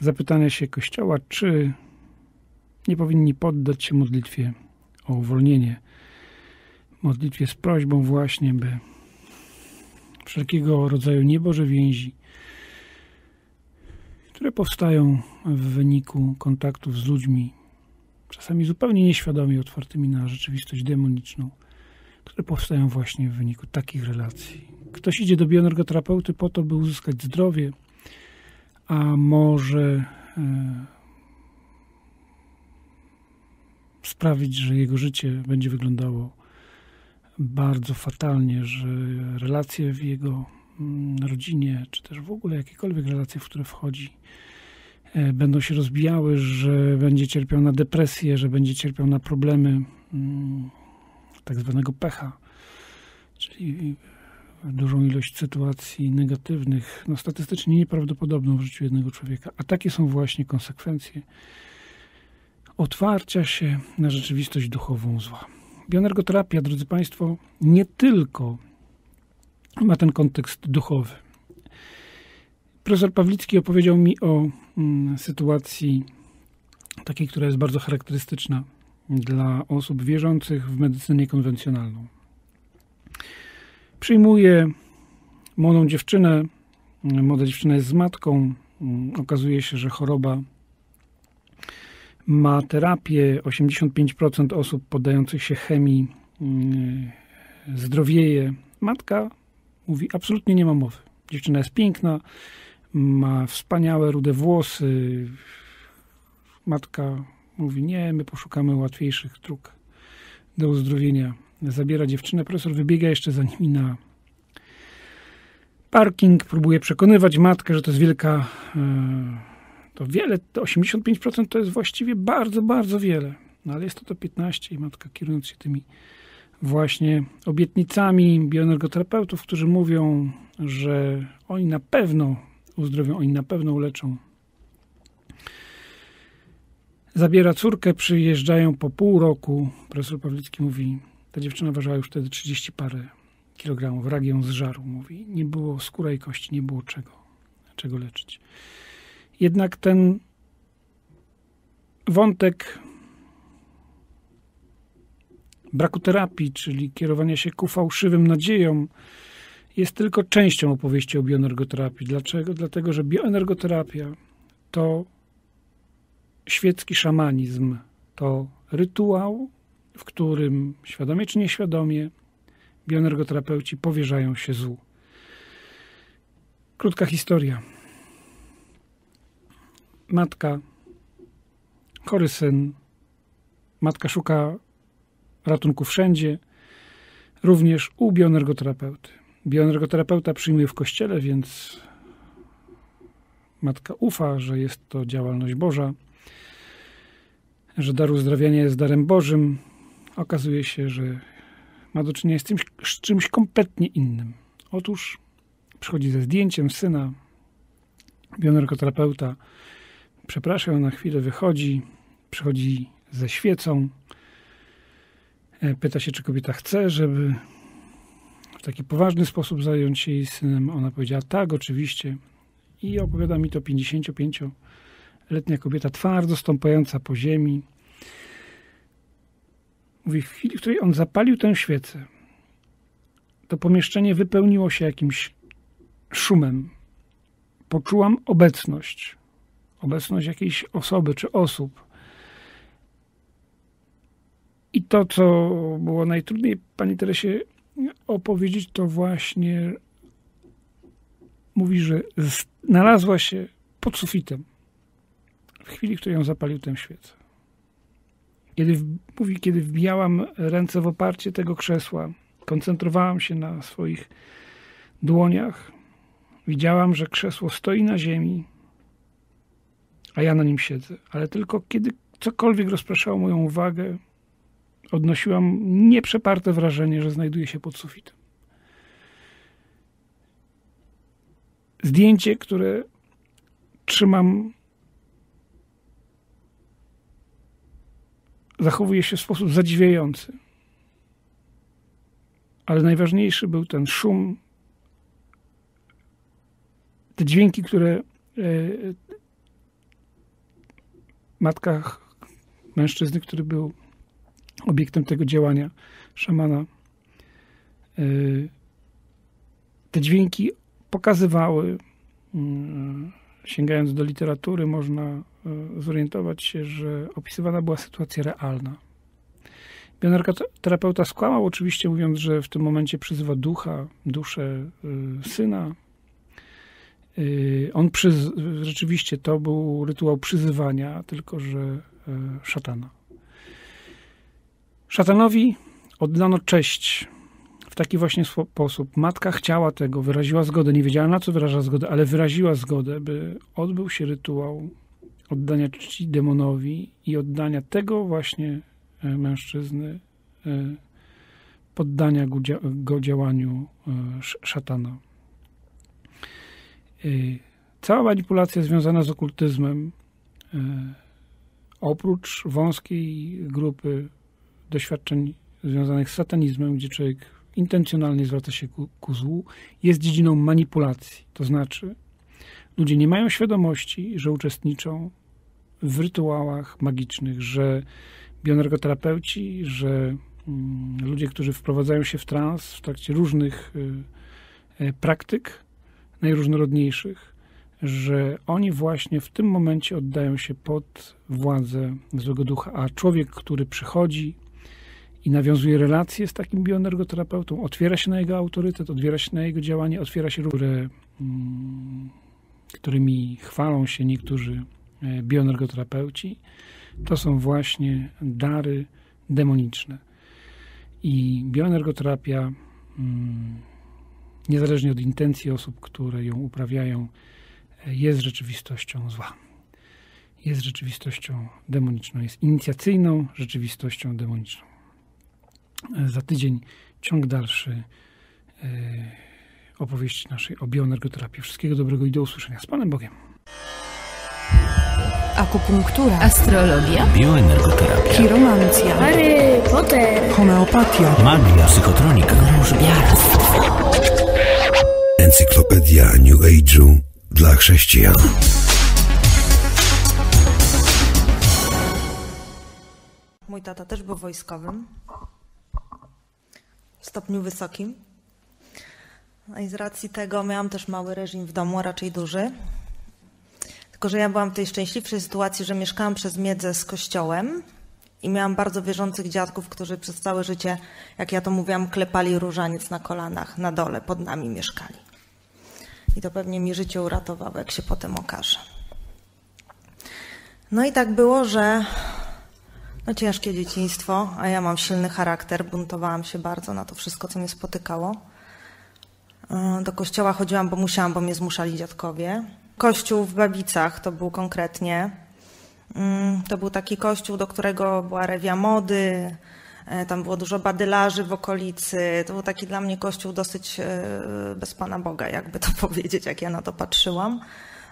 zapytania się Kościoła, czy nie powinni poddać się modlitwie o uwolnienie. Modlitwie z prośbą właśnie, by wszelkiego rodzaju nieboże więzi, które powstają w wyniku kontaktów z ludźmi, czasami zupełnie nieświadomie otwartymi na rzeczywistość demoniczną, które powstają właśnie w wyniku takich relacji. Ktoś idzie do bioenergoterapeuty po to, by uzyskać zdrowie, a może e, sprawić, że jego życie będzie wyglądało bardzo fatalnie, że relacje w jego mm, rodzinie, czy też w ogóle jakiekolwiek relacje, w które wchodzi, e, będą się rozbijały, że będzie cierpiał na depresję, że będzie cierpiał na problemy mm, tak zwanego pecha, czyli dużą ilość sytuacji negatywnych, no statystycznie nieprawdopodobną w życiu jednego człowieka. A takie są właśnie konsekwencje otwarcia się na rzeczywistość duchową zła. Bioenergoterapia, drodzy Państwo, nie tylko ma ten kontekst duchowy. Profesor Pawlicki opowiedział mi o mm, sytuacji takiej, która jest bardzo charakterystyczna dla osób wierzących w medycynę konwencjonalną. Przyjmuje młodą dziewczynę, młoda dziewczyna jest z matką, okazuje się, że choroba ma terapię, 85% osób poddających się chemii mm, zdrowieje. Matka mówi, absolutnie nie ma mowy. Dziewczyna jest piękna, ma wspaniałe rude włosy. Matka mówi, nie, my poszukamy łatwiejszych dróg do uzdrowienia. Zabiera dziewczynę, profesor wybiega jeszcze za nimi na parking, próbuje przekonywać matkę, że to jest wielka, e, to wiele, to 85% to jest właściwie bardzo, bardzo wiele. No ale jest to to 15 i matka kierując się tymi właśnie obietnicami bioenergoterapeutów, którzy mówią, że oni na pewno uzdrowią, oni na pewno uleczą. Zabiera córkę, przyjeżdżają po pół roku. Profesor Pawlicki mówi, ta dziewczyna ważyła już wtedy 30 parę kilogramów, rak ją zżarł. Mówi, nie było skóra i kości, nie było czego, czego leczyć. Jednak ten wątek braku terapii, czyli kierowania się ku fałszywym nadziejom, jest tylko częścią opowieści o bioenergoterapii. Dlaczego? Dlatego, że bioenergoterapia to świecki szamanizm, to rytuał, w którym świadomie czy nieświadomie bioenergoterapeuci powierzają się złu. Krótka historia. Matka, chory syn, matka szuka ratunku wszędzie, również u bioenergoterapeuty. Bioenergoterapeuta przyjmuje w kościele, więc matka ufa, że jest to działalność Boża, że dar uzdrawiania jest darem Bożym. Okazuje się, że ma do czynienia z czymś, z czymś kompletnie innym. Otóż przychodzi ze zdjęciem syna, bioenergoterapeuta przeprasza ją na chwilę, wychodzi, przychodzi ze świecą, e, pyta się, czy kobieta chce, żeby w taki poważny sposób zająć się jej synem. Ona powiedziała, tak, oczywiście. I opowiada mi to 55-letnia kobieta, twardo stąpająca po ziemi. Mówi, w chwili, w której on zapalił tę świecę, to pomieszczenie wypełniło się jakimś szumem. Poczułam obecność. Obecność jakiejś osoby czy osób. I to, co było najtrudniej Pani Teresie opowiedzieć, to właśnie mówi, że znalazła się pod sufitem w chwili, w której ją zapalił tę świecę. Kiedy, mówi, kiedy wbijałam ręce w oparcie tego krzesła, koncentrowałam się na swoich dłoniach, widziałam, że krzesło stoi na ziemi, a ja na nim siedzę. Ale tylko kiedy cokolwiek rozpraszało moją uwagę, odnosiłam nieprzeparte wrażenie, że znajduję się pod sufitem. Zdjęcie, które trzymam, zachowuje się w sposób zadziwiający. Ale najważniejszy był ten szum, te dźwięki, które e, matka mężczyzny, który był obiektem tego działania szamana. E, te dźwięki pokazywały, mm, sięgając do literatury, można e, zorientować się, że opisywana była sytuacja realna. Bioenergoterapeuta skłamał oczywiście, mówiąc, że w tym momencie przyzywa ducha, duszę e, syna. On przyz... rzeczywiście to był rytuał przyzywania, tylko że szatana. Szatanowi oddano cześć taki właśnie sposób. Matka chciała tego, wyraziła zgodę, nie wiedziała na co wyraża zgodę, ale wyraziła zgodę, by odbył się rytuał oddania czci demonowi i oddania tego właśnie e, mężczyzny, e, poddania go, dzia- go działaniu e, sz- szatana. Cała manipulacja związana z okultyzmem, oprócz wąskiej grupy doświadczeń związanych z satanizmem, gdzie człowiek intencjonalnie zwraca się ku, ku złu, jest dziedziną manipulacji. To znaczy, ludzie nie mają świadomości, że uczestniczą w rytuałach magicznych, że bioenergoterapeuci, że mm, ludzie, którzy wprowadzają się w trans w trakcie różnych y, y, praktyk, najróżnorodniejszych, że oni właśnie w tym momencie oddają się pod władzę złego ducha, a człowiek, który przychodzi i nawiązuje relacje z takim bioenergoterapeutą, otwiera się na jego autorytet, otwiera się na jego działanie, otwiera się, które, mm, którymi chwalą się niektórzy e, bioenergoterapeuci, to są właśnie dary demoniczne. I bioenergoterapia, mm, niezależnie od intencji osób, które ją uprawiają, e, jest rzeczywistością zła. Jest rzeczywistością demoniczną, jest inicjacyjną rzeczywistością demoniczną. E, Za tydzień ciąg dalszy e, opowieści naszej o bioenergoterapii. Wszystkiego dobrego i do usłyszenia. Z Panem Bogiem. Akupunktura. Astrologia. Bioenergoterapia. Chiromancja. Harry Potter. Homeopatia. Magia. Psychotronika. Wróżbiarstwo. Encyklopedia New Age'u dla chrześcijan. Mój tata też był wojskowym. Stopniu wysokim. No i z racji tego miałam też mały reżim w domu, a raczej duży. Tylko, że ja byłam w tej szczęśliwszej sytuacji, że mieszkałam przez miedzę z kościołem i miałam bardzo wierzących dziadków, którzy przez całe życie, jak ja to mówiłam, klepali różaniec na kolanach, na dole, pod nami mieszkali. I to pewnie mi życie uratowało, jak się potem okaże. No i tak było, że no ciężkie dzieciństwo, a ja mam silny charakter, buntowałam się bardzo na to wszystko, co mnie spotykało. E, Do kościoła chodziłam, bo musiałam, bo mnie zmuszali dziadkowie. Kościół w Babicach to był konkretnie. Mm, To był taki kościół, do którego była rewia mody, e, tam było dużo badylarzy w okolicy. To był taki dla mnie kościół dosyć e, bez Pana Boga, jakby to [LAUGHS] powiedzieć, jak ja na to patrzyłam.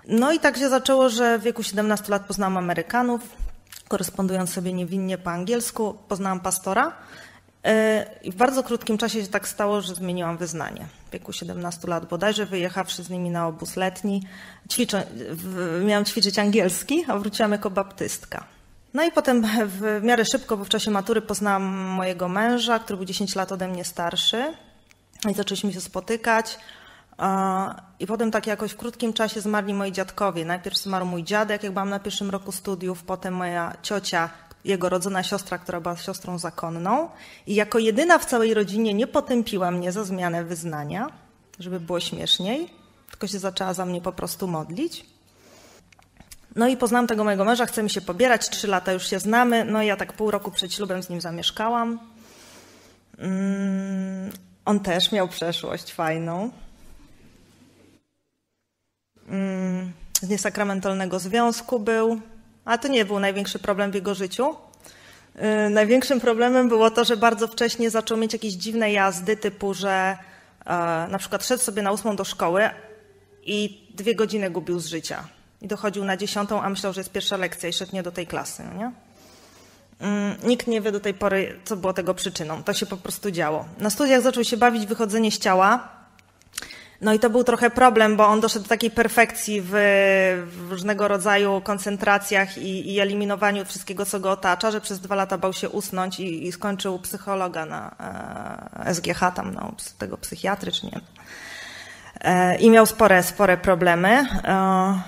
No i tak się zaczęło, że w wieku 17 lat poznałam Amerykanów, korespondując sobie niewinnie po angielsku, poznałam pastora. Yy, I w bardzo krótkim czasie się tak stało, że zmieniłam wyznanie. W wieku 17 lat bodajże, wyjechawszy z nimi na obóz letni, miałam ćwiczyć angielski, a wróciłam jako baptystka. No i potem w miarę szybko, bo w czasie matury poznałam mojego męża, który był 10 lat ode mnie starszy. No I zaczęliśmy się spotykać. I potem tak jakoś w krótkim czasie zmarli moi dziadkowie. Najpierw zmarł mój dziadek, jak byłam na pierwszym roku studiów, potem moja ciocia, jego rodzona siostra, która była siostrą zakonną. I jako jedyna w całej rodzinie nie potępiła mnie za zmianę wyznania, żeby było śmieszniej, tylko się zaczęła za mnie po prostu modlić. No i poznałam tego mojego męża, chcemy się pobierać, trzy lata już się znamy. No i ja tak pół roku przed ślubem z nim zamieszkałam. Mm, on też miał przeszłość fajną. Mm, z niesakramentalnego związku był, a to nie był największy problem w jego życiu. Yy, Największym problemem było to, że bardzo wcześnie zaczął mieć jakieś dziwne jazdy, typu, że e, na przykład szedł sobie na ósmą do szkoły i dwie godziny gubił z życia. I dochodził na dziesiątą, a myślał, że jest pierwsza lekcja i szedł nie do tej klasy, no nie? Mm, Nikt nie wie do tej pory, co było tego przyczyną. To się po prostu działo. Na studiach zaczął się bawić wychodzenie z ciała. No i to był trochę problem, bo on doszedł do takiej perfekcji w, w różnego rodzaju koncentracjach i, i eliminowaniu wszystkiego, co go otacza, że przez dwa lata bał się usnąć i, i skończył psychologa na e, SGH, tam no, tego psychiatry, czy nie. E, I miał spore, spore problemy. E,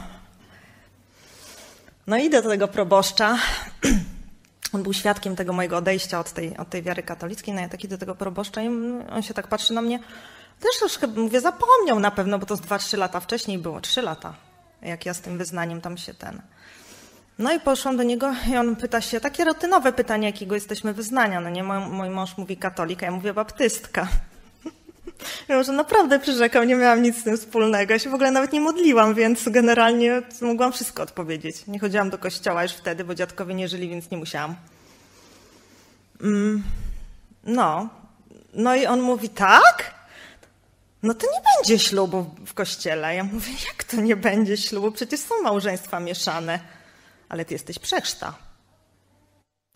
no i do tego proboszcza. [CLEARS THROAT] On był świadkiem tego mojego odejścia od tej, od tej wiary katolickiej. No ja taki do tego proboszcza i on się tak patrzy na mnie. Też troszkę, mówię, zapomniał na pewno, bo to z 2-3 lata wcześniej było, 3 lata, jak ja z tym wyznaniem tam się ten. No i poszłam do niego i on pyta się, takie rutynowe pytanie, jakiego jesteśmy wyznania. No nie, mój, mąż mówi katolik, a ja mówię baptystka. [LAUGHS] Mimo, że naprawdę przyrzekam, nie miałam nic z tym wspólnego. Ja się w ogóle nawet nie modliłam, więc generalnie mogłam wszystko odpowiedzieć. Nie chodziłam do kościoła już wtedy, bo dziadkowie nie żyli, więc nie musiałam. Mm, no. No i on mówi, tak? No to nie będzie ślubu w kościele. Ja mówię, jak to nie będzie ślubu? Przecież są małżeństwa mieszane. Ale ty jesteś przechrzta.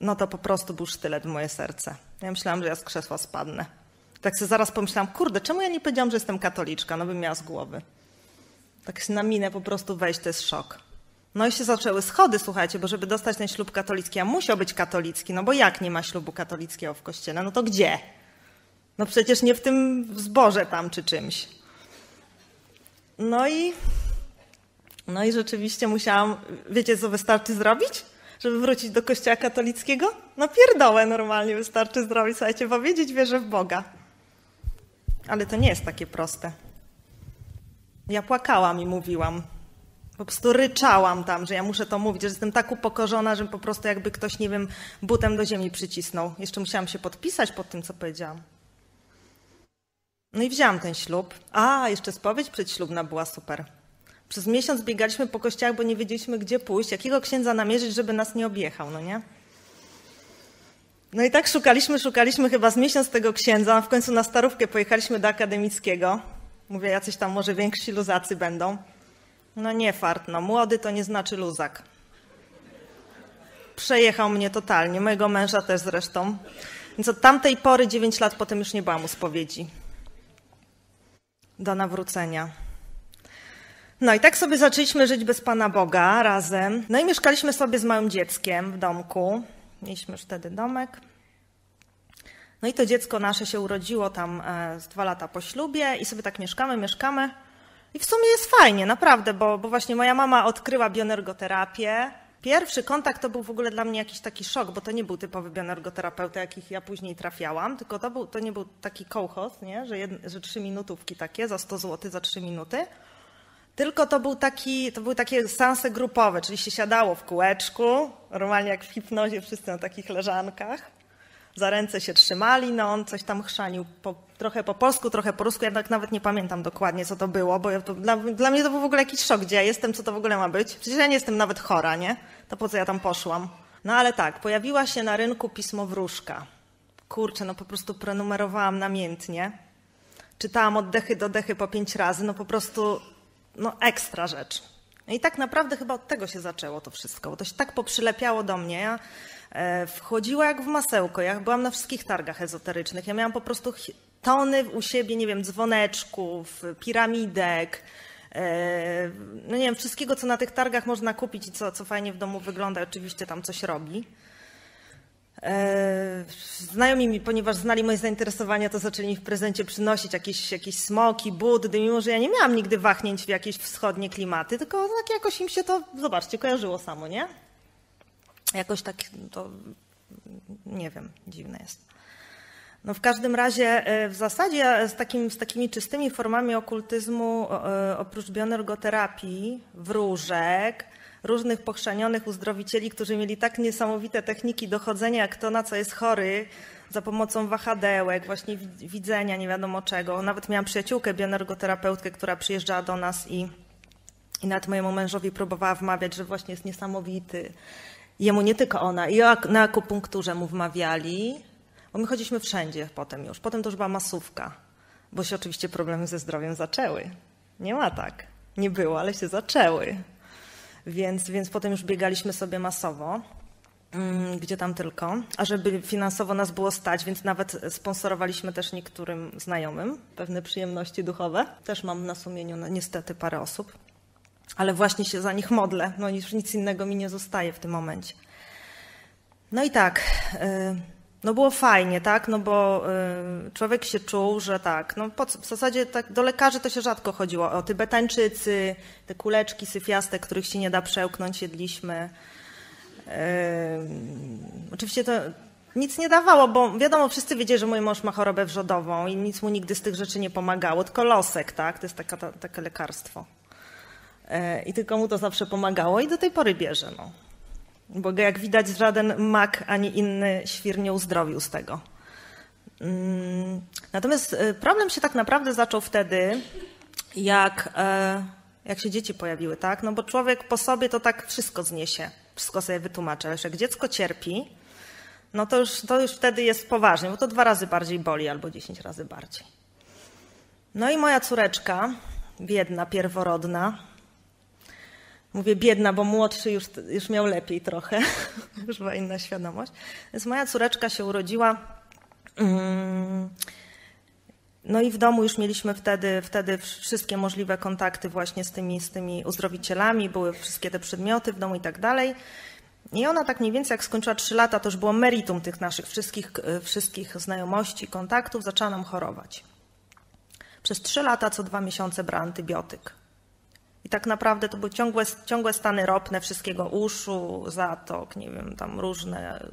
No to po prostu był sztylet w moje serce. Ja myślałam, że ja z krzesła spadnę. Tak sobie zaraz pomyślałam, kurde, czemu ja nie powiedziałam, że jestem katoliczka? No bym miała z głowy. Tak się na minę po prostu wejść, to jest szok. No i się zaczęły schody, słuchajcie, bo żeby dostać ten ślub katolicki, a musiał być katolicki, no bo jak nie ma ślubu katolickiego w kościele? No to gdzie? No przecież nie w tym zborze tam czy czymś. No i, no i rzeczywiście musiałam, wiecie co wystarczy zrobić? Żeby wrócić do kościoła katolickiego? No pierdołę normalnie wystarczy zrobić, słuchajcie, powiedzieć wierzę w Boga. Ale to nie jest takie proste. Ja płakałam i mówiłam. Po prostu ryczałam tam, że ja muszę to mówić, że jestem tak upokorzona, że po prostu jakby ktoś, nie wiem, butem do ziemi przycisnął. Jeszcze musiałam się podpisać pod tym, co powiedziałam. No i wzięłam ten ślub. A, jeszcze spowiedź przedślubna była super. Przez miesiąc biegaliśmy po kościołach, bo nie wiedzieliśmy, gdzie pójść, jakiego księdza namierzyć, żeby nas nie objechał, no nie? No i tak szukaliśmy, szukaliśmy chyba z miesiąc tego księdza, w końcu na starówkę pojechaliśmy do akademickiego. Mówię, jacyś tam może więksi luzacy będą. No nie fart, no młody to nie znaczy luzak. Przejechał mnie totalnie, mojego męża też zresztą. Więc od tamtej pory, 9 lat potem już nie byłam u spowiedzi. Do nawrócenia. No i tak sobie zaczęliśmy żyć bez Pana Boga razem. No i mieszkaliśmy sobie z małym dzieckiem w domku. Mieliśmy już wtedy domek. No i to dziecko nasze się urodziło tam e, z dwa lata po ślubie i sobie tak mieszkamy, mieszkamy. I w sumie jest fajnie, naprawdę, bo, bo właśnie moja mama odkryła bioenergoterapię. Pierwszy kontakt to był w ogóle dla mnie jakiś taki szok, bo to nie był typowy bioenergoterapeuta, jakich ja później trafiałam, tylko to, był, to nie był taki kołchoz, nie? Że, że trzy minutówki takie za 100 zł za trzy minuty, tylko to, był taki, to były takie seanse grupowe, czyli się siadało w kółeczku, normalnie jak w hipnozie wszyscy na takich leżankach. Za ręce się trzymali, no on coś tam chrzanił po, trochę po polsku, trochę po rusku. Ja tak nawet nie pamiętam dokładnie, co to było, bo ja to, dla, dla, mnie to był w ogóle jakiś szok, gdzie ja jestem, co to w ogóle ma być. Przecież ja nie jestem nawet chora, nie? To po co ja tam poszłam? No ale tak, pojawiła się na rynku pismo wróżka. Kurczę, no po prostu prenumerowałam namiętnie. Czytałam od dechy do dechy po pięć razy, no po prostu no ekstra rzecz. I tak naprawdę chyba od tego się zaczęło to wszystko, bo to się tak poprzylepiało do mnie. Ja e, wchodziła jak w masełko, ja byłam na wszystkich targach ezoterycznych, ja miałam po prostu tony u siebie, nie wiem, dzwoneczków, piramidek, no nie wiem, wszystkiego, co na tych targach można kupić i co, co fajnie w domu wygląda, oczywiście tam coś robi. E, znajomi mi, ponieważ znali moje zainteresowania, to zaczęli mi w prezencie przynosić jakieś, jakieś smoki, buddy, mimo że ja nie miałam nigdy wahnięć w jakieś wschodnie klimaty, tylko tak jakoś im się to, zobaczcie, kojarzyło samo, nie? Jakoś tak to, nie wiem, dziwne jest. No w każdym razie e, w zasadzie z, takim, z takimi czystymi formami okultyzmu, e, oprócz bioenergoterapii, wróżek, różnych pochrzanionych uzdrowicieli, którzy mieli tak niesamowite techniki dochodzenia, kto na co jest chory, za pomocą wahadełek, właśnie widzenia, nie wiadomo czego. Nawet miałam przyjaciółkę, bioenergoterapeutkę, która przyjeżdżała do nas i, i nawet mojemu mężowi próbowała wmawiać, że właśnie jest niesamowity. Jemu nie tylko ona, i na akupunkturze mu wmawiali, bo my chodziliśmy wszędzie potem już. Potem to już była masówka, bo się oczywiście problemy ze zdrowiem zaczęły. Nie ma tak. Nie było, ale się zaczęły więc, więc potem już biegaliśmy sobie masowo mm, gdzie tam tylko, a żeby finansowo nas było stać, więc nawet sponsorowaliśmy też niektórym znajomym pewne przyjemności duchowe. Też mam na sumieniu niestety parę osób, ale właśnie się za nich modlę, no już nic innego mi nie zostaje w tym momencie. No i tak, y, no było fajnie, tak, no bo y, człowiek się czuł, że tak, no po, w zasadzie tak do lekarzy to się rzadko chodziło, o tybetańczycy, te kuleczki syfiaste, których się nie da przełknąć, jedliśmy. Y, oczywiście to nic nie dawało, bo wiadomo, wszyscy wiedzieli, że mój mąż ma chorobę wrzodową i nic mu nigdy z tych rzeczy nie pomagało, tylko losek, tak, to jest taka, ta, takie lekarstwo. Y, I tylko mu to zawsze pomagało i do tej pory bierze, no. Bo jak widać, żaden mak ani inny świr nie uzdrowił z tego. Mm, Natomiast y, problem się tak naprawdę zaczął wtedy, jak, e, jak się dzieci pojawiły, tak? No bo człowiek po sobie to tak wszystko zniesie, wszystko sobie wytłumaczy, ale jak dziecko cierpi, no to już, to już wtedy jest poważnie, bo to dwa razy bardziej boli albo dziesięć razy bardziej. No i moja córeczka, biedna, pierworodna, mówię biedna, bo młodszy już, już miał lepiej trochę, [LAUGHS] już była inna świadomość, więc moja córeczka się urodziła. mm, no i w domu już mieliśmy wtedy, wtedy wszystkie możliwe kontakty właśnie z tymi, z tymi uzdrowicielami, były wszystkie te przedmioty w domu i tak dalej. I ona tak mniej więcej jak skończyła 3 lata, to już było meritum tych naszych wszystkich, e, wszystkich znajomości, kontaktów, zaczęła nam chorować. Przez 3 lata co dwa miesiące brała antybiotyk. I tak naprawdę to były ciągłe, ciągłe stany ropne wszystkiego uszu, zatok, nie wiem, tam różne e,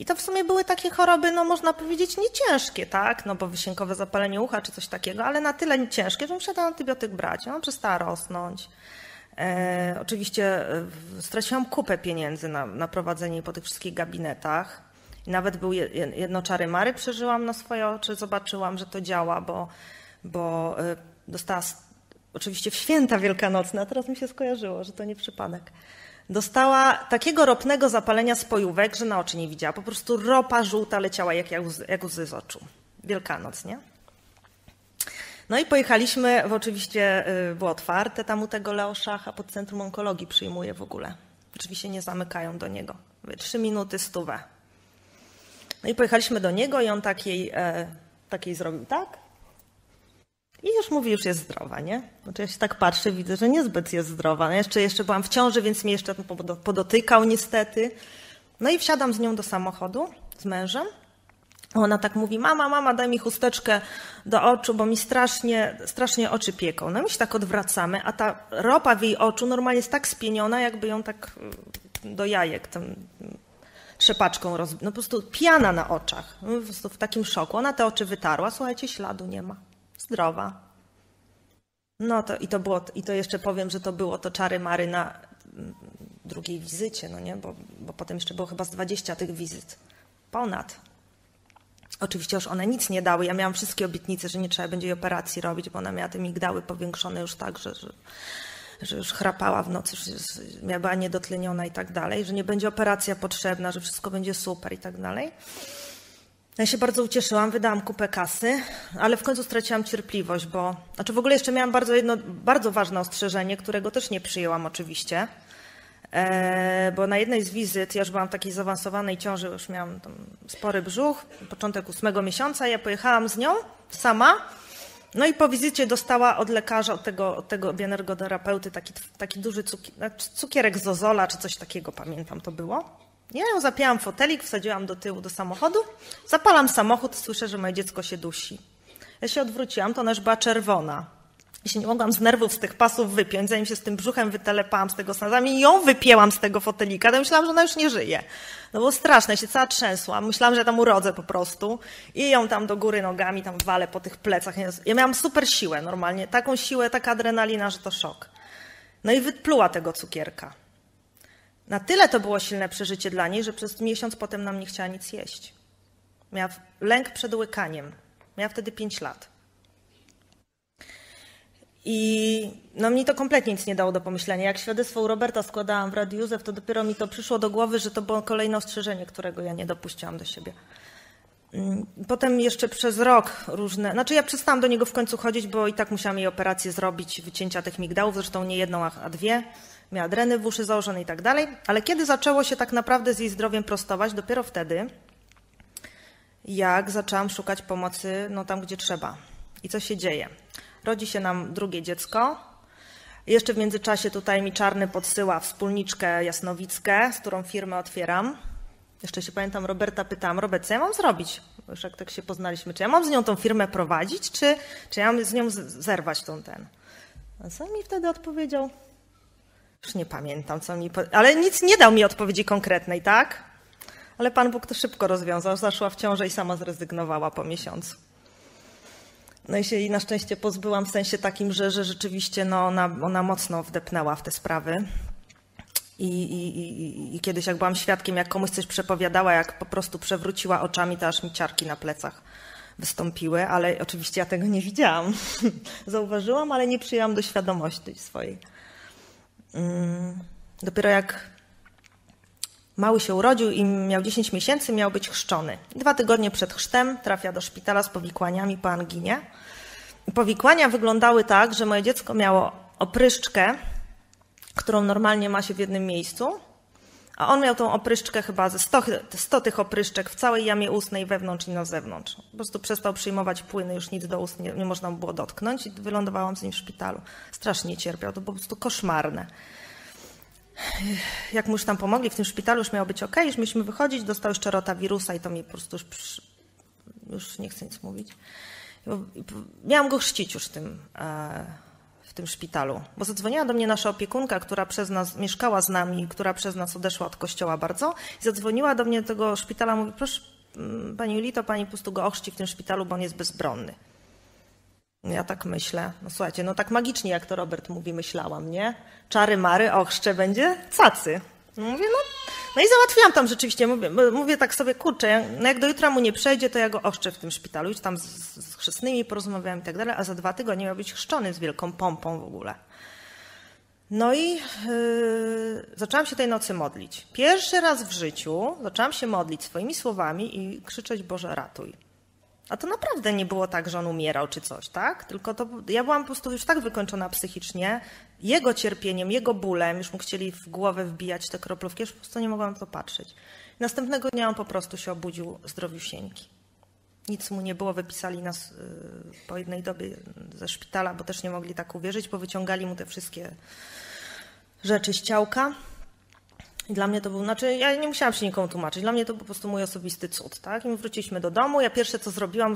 i to w sumie były takie choroby, no można powiedzieć, nie ciężkie, tak? No bo wysiękowe zapalenie ucha czy coś takiego, ale na tyle ciężkie, że musiała ten antybiotyk brać. Ona przestała rosnąć. E, oczywiście e, straciłam kupę pieniędzy na, na prowadzenie po tych wszystkich gabinetach. I nawet był je- jedno czary mary przeżyłam na swoje oczy, zobaczyłam, że to działa, bo, bo e, dostała oczywiście w święta wielkanocne, a teraz mi się skojarzyło, że to nie przypadek. Dostała takiego ropnego zapalenia spojówek, że na oczy nie widziała. Po prostu ropa żółta leciała jak, jak, łzy, jak łzy z oczu. Wielkanoc, nie? No i pojechaliśmy, bo oczywiście było otwarte tam u tego Leo Szacha, pod Centrum Onkologii przyjmuje w ogóle. Oczywiście nie zamykają do niego. Trzy minuty, stówę. No i pojechaliśmy do niego i on takiej, e, takiej zrobił tak. I już mówi, już jest zdrowa, nie? Znaczy ja się tak patrzę, widzę, że niezbyt jest zdrowa. No jeszcze, jeszcze byłam w ciąży, więc mnie jeszcze podo- podotykał niestety. No i wsiadam z nią do samochodu, z mężem. Ona tak mówi, mama, mama, daj mi chusteczkę do oczu, bo mi strasznie, strasznie oczy pieką. No my się tak odwracamy, a ta ropa w jej oczu normalnie jest tak spieniona, jakby ją tak y, do jajek tam y, trzepaczką roz... No po prostu piana na oczach. No, po prostu w takim szoku. Ona te oczy wytarła, słuchajcie, śladu nie ma. Zdrowa. No to i to było, i to jeszcze powiem, że to było to czary mary na mm, drugiej wizycie, no nie? Bo, bo potem jeszcze było chyba z 20 tych wizyt. Ponad. Oczywiście już one nic nie dały. Ja miałam wszystkie obietnice, że nie trzeba będzie jej operacji robić, bo ona miała te migdały powiększone już tak, że, że, że już chrapała w nocy, że miała była niedotleniona i tak dalej, że nie będzie operacja potrzebna, że wszystko będzie super i tak dalej. Ja się bardzo ucieszyłam, wydałam kupę kasy, ale w końcu straciłam cierpliwość, bo znaczy w ogóle jeszcze miałam bardzo jedno bardzo ważne ostrzeżenie, którego też nie przyjęłam oczywiście. E, bo na jednej z wizyt, ja już byłam w takiej zaawansowanej ciąży, już miałam spory brzuch, początek ósmego miesiąca, ja pojechałam z nią sama. No i po wizycie dostała od lekarza, od tego, od tego bioenergoterapeuty taki, taki duży cuki, znaczy cukierek z Zozola, czy coś takiego, pamiętam to było. Ja ją zapięłam w fotelik, wsadziłam do tyłu do samochodu, zapalam samochód, słyszę, że moje dziecko się dusi. Ja się odwróciłam, to ona już była czerwona. Ja się nie mogłam z nerwów z tych pasów wypiąć, zanim się z tym brzuchem wytelepałam z tego snazami i ją wypięłam z tego fotelika, to myślałam, że ona już nie żyje. No było straszne, ja się cała trzęsłam, myślałam, że ja tam urodzę po prostu i ją tam do góry nogami tam walę po tych plecach. Ja miałam super siłę normalnie, taką siłę, taka adrenalina, że to szok. No i wypluła tego cukierka. Na tyle to było silne przeżycie dla niej, że przez miesiąc potem nam nie chciała nic jeść. Miała lęk przed łykaniem. Miała wtedy 5 lat. I no mi to kompletnie nic nie dało do pomyślenia. Jak świadectwo u Roberta składałam w Radiu Józef, to dopiero mi to przyszło do głowy, że to było kolejne ostrzeżenie, którego ja nie dopuściłam do siebie. Mm, Potem jeszcze przez rok różne, znaczy ja przestałam do niego w końcu chodzić, bo i tak musiałam jej operację zrobić, wycięcia tych migdałów, zresztą nie jedną, a a dwie. Miała dreny w uszy założone i tak dalej. Ale kiedy zaczęło się tak naprawdę z jej zdrowiem prostować, dopiero wtedy, jak zaczęłam szukać pomocy no, tam, gdzie trzeba. I co się dzieje? Rodzi się nam drugie dziecko. Jeszcze w międzyczasie tutaj mi Czarny podsyła wspólniczkę Jasnowickę, z którą firmę otwieram. Jeszcze się pamiętam, Roberta pytałam, Robert, co ja mam zrobić? Już jak tak się poznaliśmy, czy ja mam z nią tą firmę prowadzić, czy, czy ja mam z nią zerwać tą ten? A co mi wtedy odpowiedział? Już nie pamiętam, co mi. Ale nic nie dał mi odpowiedzi konkretnej, tak? Ale Pan Bóg to szybko rozwiązał. Zaszła w ciążę i sama zrezygnowała po miesiącu. No i się jej na szczęście pozbyłam w sensie takim, że, że rzeczywiście no, ona, ona mocno wdepnęła w te sprawy. I, i, i, I kiedyś, jak byłam świadkiem, jak komuś coś przepowiadała, jak po prostu przewróciła oczami, to aż mi ciarki na plecach wystąpiły, ale oczywiście ja tego nie widziałam. [LAUGHS] Zauważyłam, ale nie przyjęłam do świadomości swojej. Mm, dopiero jak mały się urodził i miał 10 miesięcy, miał być chrzczony. Dwa tygodnie przed chrztem trafia do szpitala z powikłaniami po anginie. Powikłania wyglądały tak, że moje dziecko miało opryszczkę, którą normalnie ma się w jednym miejscu, a on miał tą opryszczkę chyba ze 100, 100 tych opryszczek w całej jamie ustnej, wewnątrz i na zewnątrz. Po prostu przestał przyjmować płyny, już nic do ust nie, nie można było dotknąć i wylądowałam z nim w szpitalu. Strasznie cierpiał, to po prostu koszmarne. Jak mu już tam pomogli w tym szpitalu, już miało być ok, już mieliśmy wychodzić, dostał jeszcze rotawirusa i to mi po prostu już, już nie chcę nic mówić. Miałam go chrzcić już tym, e, w tym szpitalu, bo zadzwoniła do mnie nasza opiekunka, która przez nas mieszkała z nami, która przez nas odeszła od kościoła bardzo i zadzwoniła do mnie do tego szpitala, mówi proszę mm, pani Julito, pani po prostu go ochrzci w tym szpitalu, bo on jest bezbronny. Ja tak myślę, no słuchajcie, no tak magicznie jak to Robert mówi, myślałam, nie? Czary mary, ochrzcze będzie cacy. No mówię, no, no i załatwiłam tam rzeczywiście, mówię, mówię tak sobie, kurczę, no jak do jutra mu nie przejdzie, to ja go ochrzczę w tym szpitalu. Już tam z, z chrzestnymi porozmawiałam i tak dalej, a za dwa tygodnie miał być chrzczony z wielką pompą w ogóle. No i yy, zaczęłam się tej nocy modlić. Pierwszy raz w życiu zaczęłam się modlić swoimi słowami i krzyczeć Boże ratuj. A to naprawdę nie było tak, że on umierał czy coś, tak? Tylko to ja byłam po prostu już tak wykończona psychicznie, jego cierpieniem, jego bólem, już mu chcieli w głowę wbijać te kroplówki, że po prostu nie mogłam to patrzeć. Następnego dnia on po prostu się obudził zdrowiusieńki. Nic mu nie było, wypisali nas y, po jednej dobie ze szpitala, bo też nie mogli tak uwierzyć, bo wyciągali mu te wszystkie rzeczy z ciałka. I dla mnie to był, znaczy ja nie musiałam się nikomu tłumaczyć, dla mnie to po prostu mój osobisty cud, tak? I my wróciliśmy do domu, ja pierwsze co zrobiłam,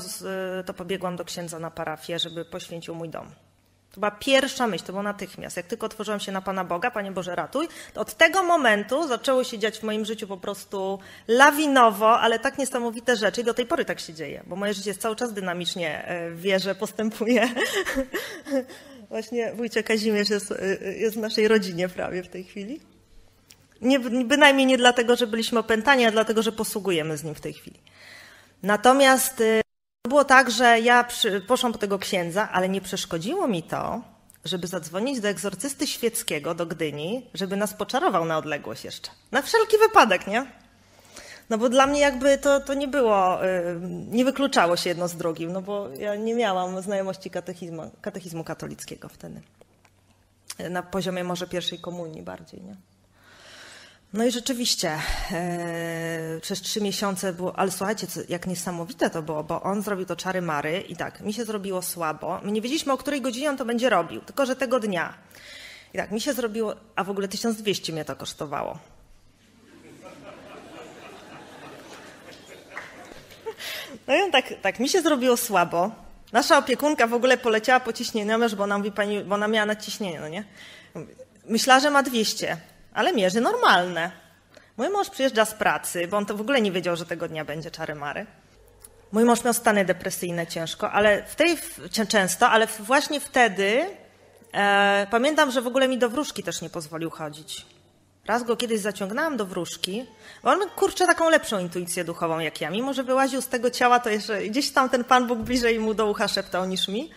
to pobiegłam do księdza na parafię, żeby poświęcił mój dom. To była pierwsza myśl, to było natychmiast. Jak tylko otworzyłam się na Pana Boga, Panie Boże ratuj, to od tego momentu zaczęło się dziać w moim życiu po prostu lawinowo, ale tak niesamowite rzeczy i do tej pory tak się dzieje, bo moje życie jest cały czas dynamicznie e, w wierze, postępuje. [LAUGHS] Właśnie wujcie Kazimierz jest, e, jest w naszej rodzinie prawie w tej chwili. Nie, bynajmniej nie dlatego, że byliśmy opętani, a dlatego, że posługujemy z nim w tej chwili. Natomiast y, było tak, że ja poszłam po tego księdza, ale nie przeszkodziło mi to, żeby zadzwonić do egzorcysty świeckiego do Gdyni, żeby nas poczarował na odległość jeszcze. Na wszelki wypadek, nie? No bo dla mnie jakby to, to nie było, y, nie wykluczało się jedno z drugim, no bo ja nie miałam znajomości katechizmu, katechizmu katolickiego wtedy. Na poziomie może pierwszej komunii bardziej, nie? No i rzeczywiście e, przez trzy miesiące było, ale słuchajcie, co, jak niesamowite to było, bo on zrobił to czary mary i tak, mi się zrobiło słabo. My nie wiedzieliśmy, o której godzinie on to będzie robił, tylko że tego dnia. I tak, mi się zrobiło, a w ogóle 1200 mnie to kosztowało. No i on tak, tak, mi się zrobiło słabo. Nasza opiekunka w ogóle poleciała po ciśnieniu, bo ona mówi, pani, bo ona miała nadciśnienie, no nie? Myślała, że ma 200 ale mierzy normalne. Mój mąż przyjeżdża z pracy, bo on to w ogóle nie wiedział, że tego dnia będzie czary mary. Mój mąż miał stany depresyjne ciężko, ale w tej, często, ale właśnie wtedy e, pamiętam, że w ogóle mi do wróżki też nie pozwolił chodzić. Raz go kiedyś zaciągnęłam do wróżki, bo on kurczę taką lepszą intuicję duchową jak ja. Mimo, że wyłaził z tego ciała, to jeszcze gdzieś tam ten Pan Bóg bliżej mu do ucha szeptał niż mi.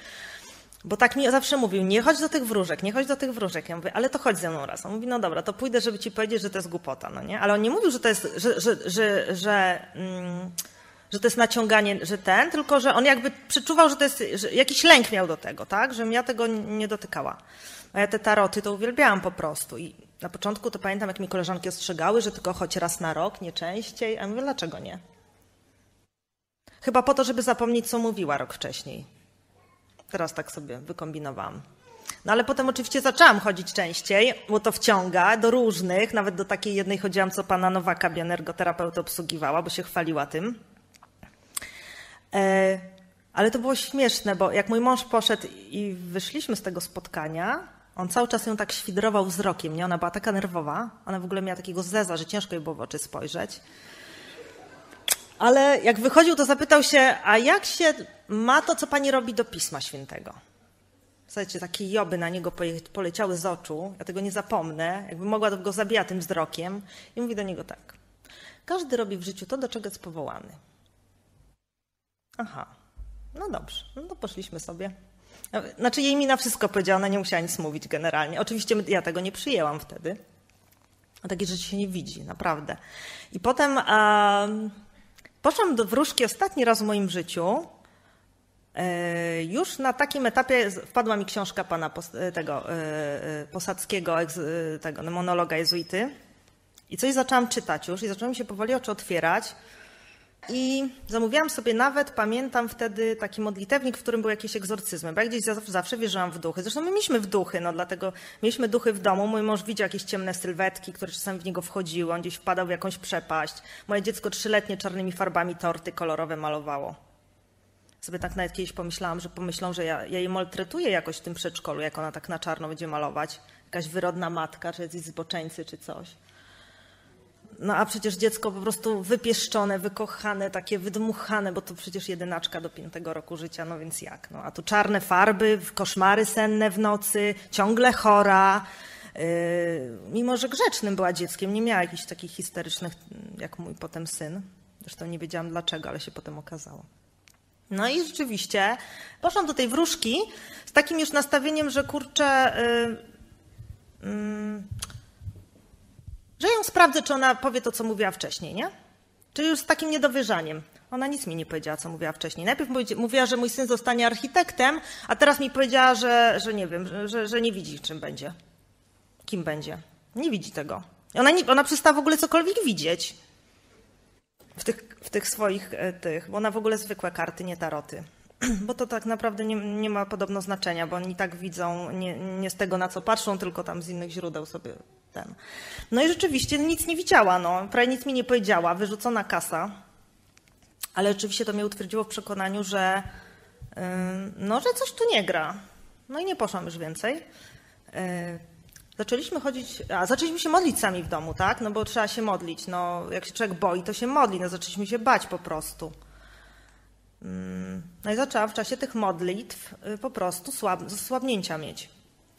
Bo tak mi zawsze mówił, nie chodź do tych wróżek, nie chodź do tych wróżek. Ja mówię, ale to chodź ze mną raz. On mówi, no dobra, to pójdę, żeby ci powiedzieć, że to jest głupota, no nie? Ale on nie mówił, że to jest, że, że, że, że, mm, że to jest naciąganie, że ten, tylko że on jakby przeczuwał, że to jest, że jakiś lęk miał do tego, tak? Żebym ja tego nie dotykała. A ja te taroty to uwielbiałam po prostu. I na początku to pamiętam, jak mi koleżanki ostrzegały, że tylko choć raz na rok, nie częściej. A ja mówię, dlaczego nie? Chyba po to, żeby zapomnieć, co mówiła rok wcześniej. Teraz tak sobie wykombinowałam. No ale potem oczywiście zaczęłam chodzić częściej, bo to wciąga do różnych, nawet do takiej jednej chodziłam, co pana Nowaka, bioenergoterapeuta, obsługiwała, bo się chwaliła tym. E, ale to było śmieszne, bo jak mój mąż poszedł i wyszliśmy z tego spotkania, on cały czas ją tak świdrował wzrokiem, nie? Ona była taka nerwowa, ona w ogóle miała takiego zeza, że ciężko jej było w oczy spojrzeć. Ale jak wychodził, to zapytał się, a jak się ma to, co pani robi do Pisma Świętego? Słuchajcie, takie joby na niego poleciały z oczu. Ja tego nie zapomnę. Jakby mogła, to go zabija tym wzrokiem. I mówi do niego tak. Każdy robi w życiu to, do czego jest powołany. Aha. No dobrze. No to poszliśmy sobie. Znaczy jej mi na wszystko powiedziała, ona nie musiała nic mówić generalnie. Oczywiście ja tego nie przyjęłam wtedy. A takie rzeczy się nie widzi, naprawdę. I potem em, poszłam do wróżki ostatni raz w moim życiu. E, Już na takim etapie wpadła mi książka pana e, tego e, Posadzkiego, tego no, monologa jezuity. I coś zaczęłam czytać już i zaczęłam mi się powoli oczy otwierać. I zamówiłam sobie nawet, pamiętam wtedy taki modlitewnik, w którym były jakieś egzorcyzmy, bo ja gdzieś zawsze, wierzyłam w duchy. Zresztą my mieliśmy w duchy, no dlatego mieliśmy duchy w domu. Mój mąż widział jakieś ciemne sylwetki, które czasami w niego wchodziły, on gdzieś wpadał w jakąś przepaść. Moje dziecko trzyletnie czarnymi farbami torty kolorowe malowało. Sobie tak nawet kiedyś pomyślałam, że pomyślą, że ja, ja jej maltretuję jakoś w tym przedszkolu, jak ona tak na czarno będzie malować. Jakaś wyrodna matka, czy jacyś zboczeńcy, czy coś. No a przecież dziecko po prostu wypieszczone, wykochane, takie wydmuchane, bo to przecież jedynaczka do piątego roku życia, no więc jak? No, a tu czarne farby, koszmary senne w nocy, ciągle chora. Yy, mimo, że grzecznym była dzieckiem, nie miała jakichś takich histerycznych, jak mój potem syn. Zresztą nie wiedziałam dlaczego, ale się potem okazało. No i rzeczywiście poszłam do tej wróżki z takim już nastawieniem, że kurczę, yy, yy, że ją sprawdzę, czy ona powie to, co mówiła wcześniej, nie? Czyli już z takim niedowierzaniem. Ona nic mi nie powiedziała, co mówiła wcześniej. Najpierw mówiła, że mój syn zostanie architektem, a teraz mi powiedziała, że, że nie wiem, że, że nie widzi, czym będzie. Kim będzie. Nie widzi tego. Ona, nie, ona przestała w ogóle cokolwiek widzieć w tych, w tych swoich e, tych, bo ona w ogóle zwykłe karty, nie taroty. [CLEARS THROAT] Bo to tak naprawdę nie, nie ma podobno znaczenia, bo oni tak widzą nie, nie z tego, na co patrzą, tylko tam z innych źródeł sobie ten. No i rzeczywiście nic nie widziała, no. prawie nic mi nie powiedziała, wyrzucona kasa. Ale rzeczywiście to mnie utwierdziło w przekonaniu, że, ym, no, że coś tu nie gra. No i nie poszłam już więcej. Zaczęliśmy chodzić, a zaczęliśmy się modlić sami w domu, tak? No bo trzeba się modlić. No, jak się człowiek boi, to się modli. No, zaczęliśmy się bać po prostu. Mm, No i zaczęłam w czasie tych modlitw y, po prostu słab, zasłabnięcia mieć.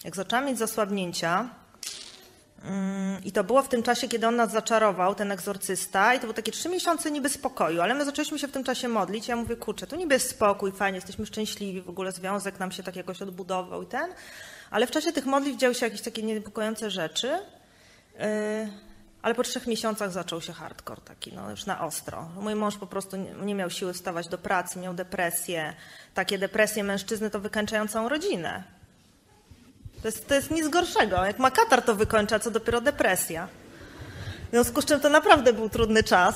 Jak zaczęłam mieć zasłabnięcia, i to było w tym czasie, kiedy on nas zaczarował, ten egzorcysta, i to były takie trzy miesiące niby spokoju, ale my zaczęliśmy się w tym czasie modlić. Ja mówię, kurczę, tu niby jest spokój, fajnie, jesteśmy szczęśliwi, w ogóle związek nam się tak jakoś odbudował i ten. Ale w czasie tych modlitw działy się jakieś takie niepokojące rzeczy. Yy, ale po trzech miesiącach zaczął się hardcore taki, no już na ostro. Mój mąż po prostu nie miał siły wstawać do pracy, miał depresję. Takie depresje mężczyzny to wykańczają całą rodzinę. To jest, to jest nic gorszego. Jak ma katar to wykończa, co dopiero depresja. W związku z czym to naprawdę był trudny czas.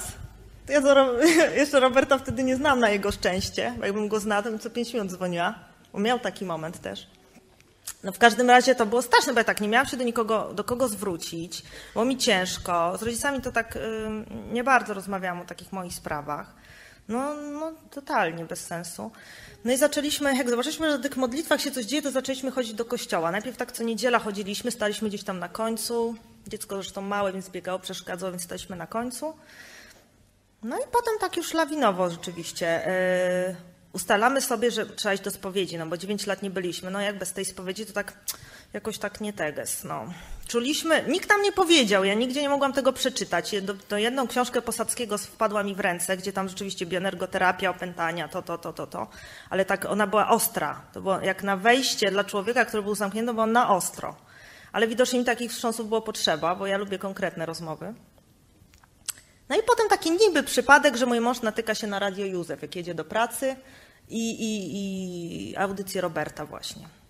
Ja [LAUGHS] jeszcze Roberta wtedy nie znam na jego szczęście, jakbym go znała, to bym co pięć minut dzwoniła. Bo miał taki moment też. No w każdym razie to było straszne, bo ja tak nie miałam się do nikogo, do kogo zwrócić, było mi ciężko. Z rodzicami to tak ym, nie bardzo rozmawiałam o takich moich sprawach. No, no totalnie bez sensu. No i zaczęliśmy, jak zobaczyliśmy, że w tych modlitwach się coś dzieje, to zaczęliśmy chodzić do kościoła. Najpierw tak co niedziela chodziliśmy, staliśmy gdzieś tam na końcu. Dziecko zresztą małe, więc biegało, przeszkadzało, więc staliśmy na końcu. No i potem tak już lawinowo rzeczywiście. Yy, ustalamy sobie, że trzeba iść do spowiedzi, no bo 9 lat nie byliśmy. No jak bez tej spowiedzi, to tak jakoś tak nie teges, no. Czuliśmy, nikt nam nie powiedział, ja nigdzie nie mogłam tego przeczytać. Do, do jedną książkę Posadzkiego wpadła mi w ręce, gdzie tam rzeczywiście bioenergoterapia, opętania, to, to, to, to, to. Ale tak ona była ostra. To było jak na wejście dla człowieka, który był zamknięty, bo on na ostro. Ale widocznie mi takich wstrząsów było potrzeba, bo ja lubię konkretne rozmowy. No i potem taki niby przypadek, że mój mąż natyka się na Radio Józef, jak jedzie do pracy i, i, i audycję Roberta właśnie.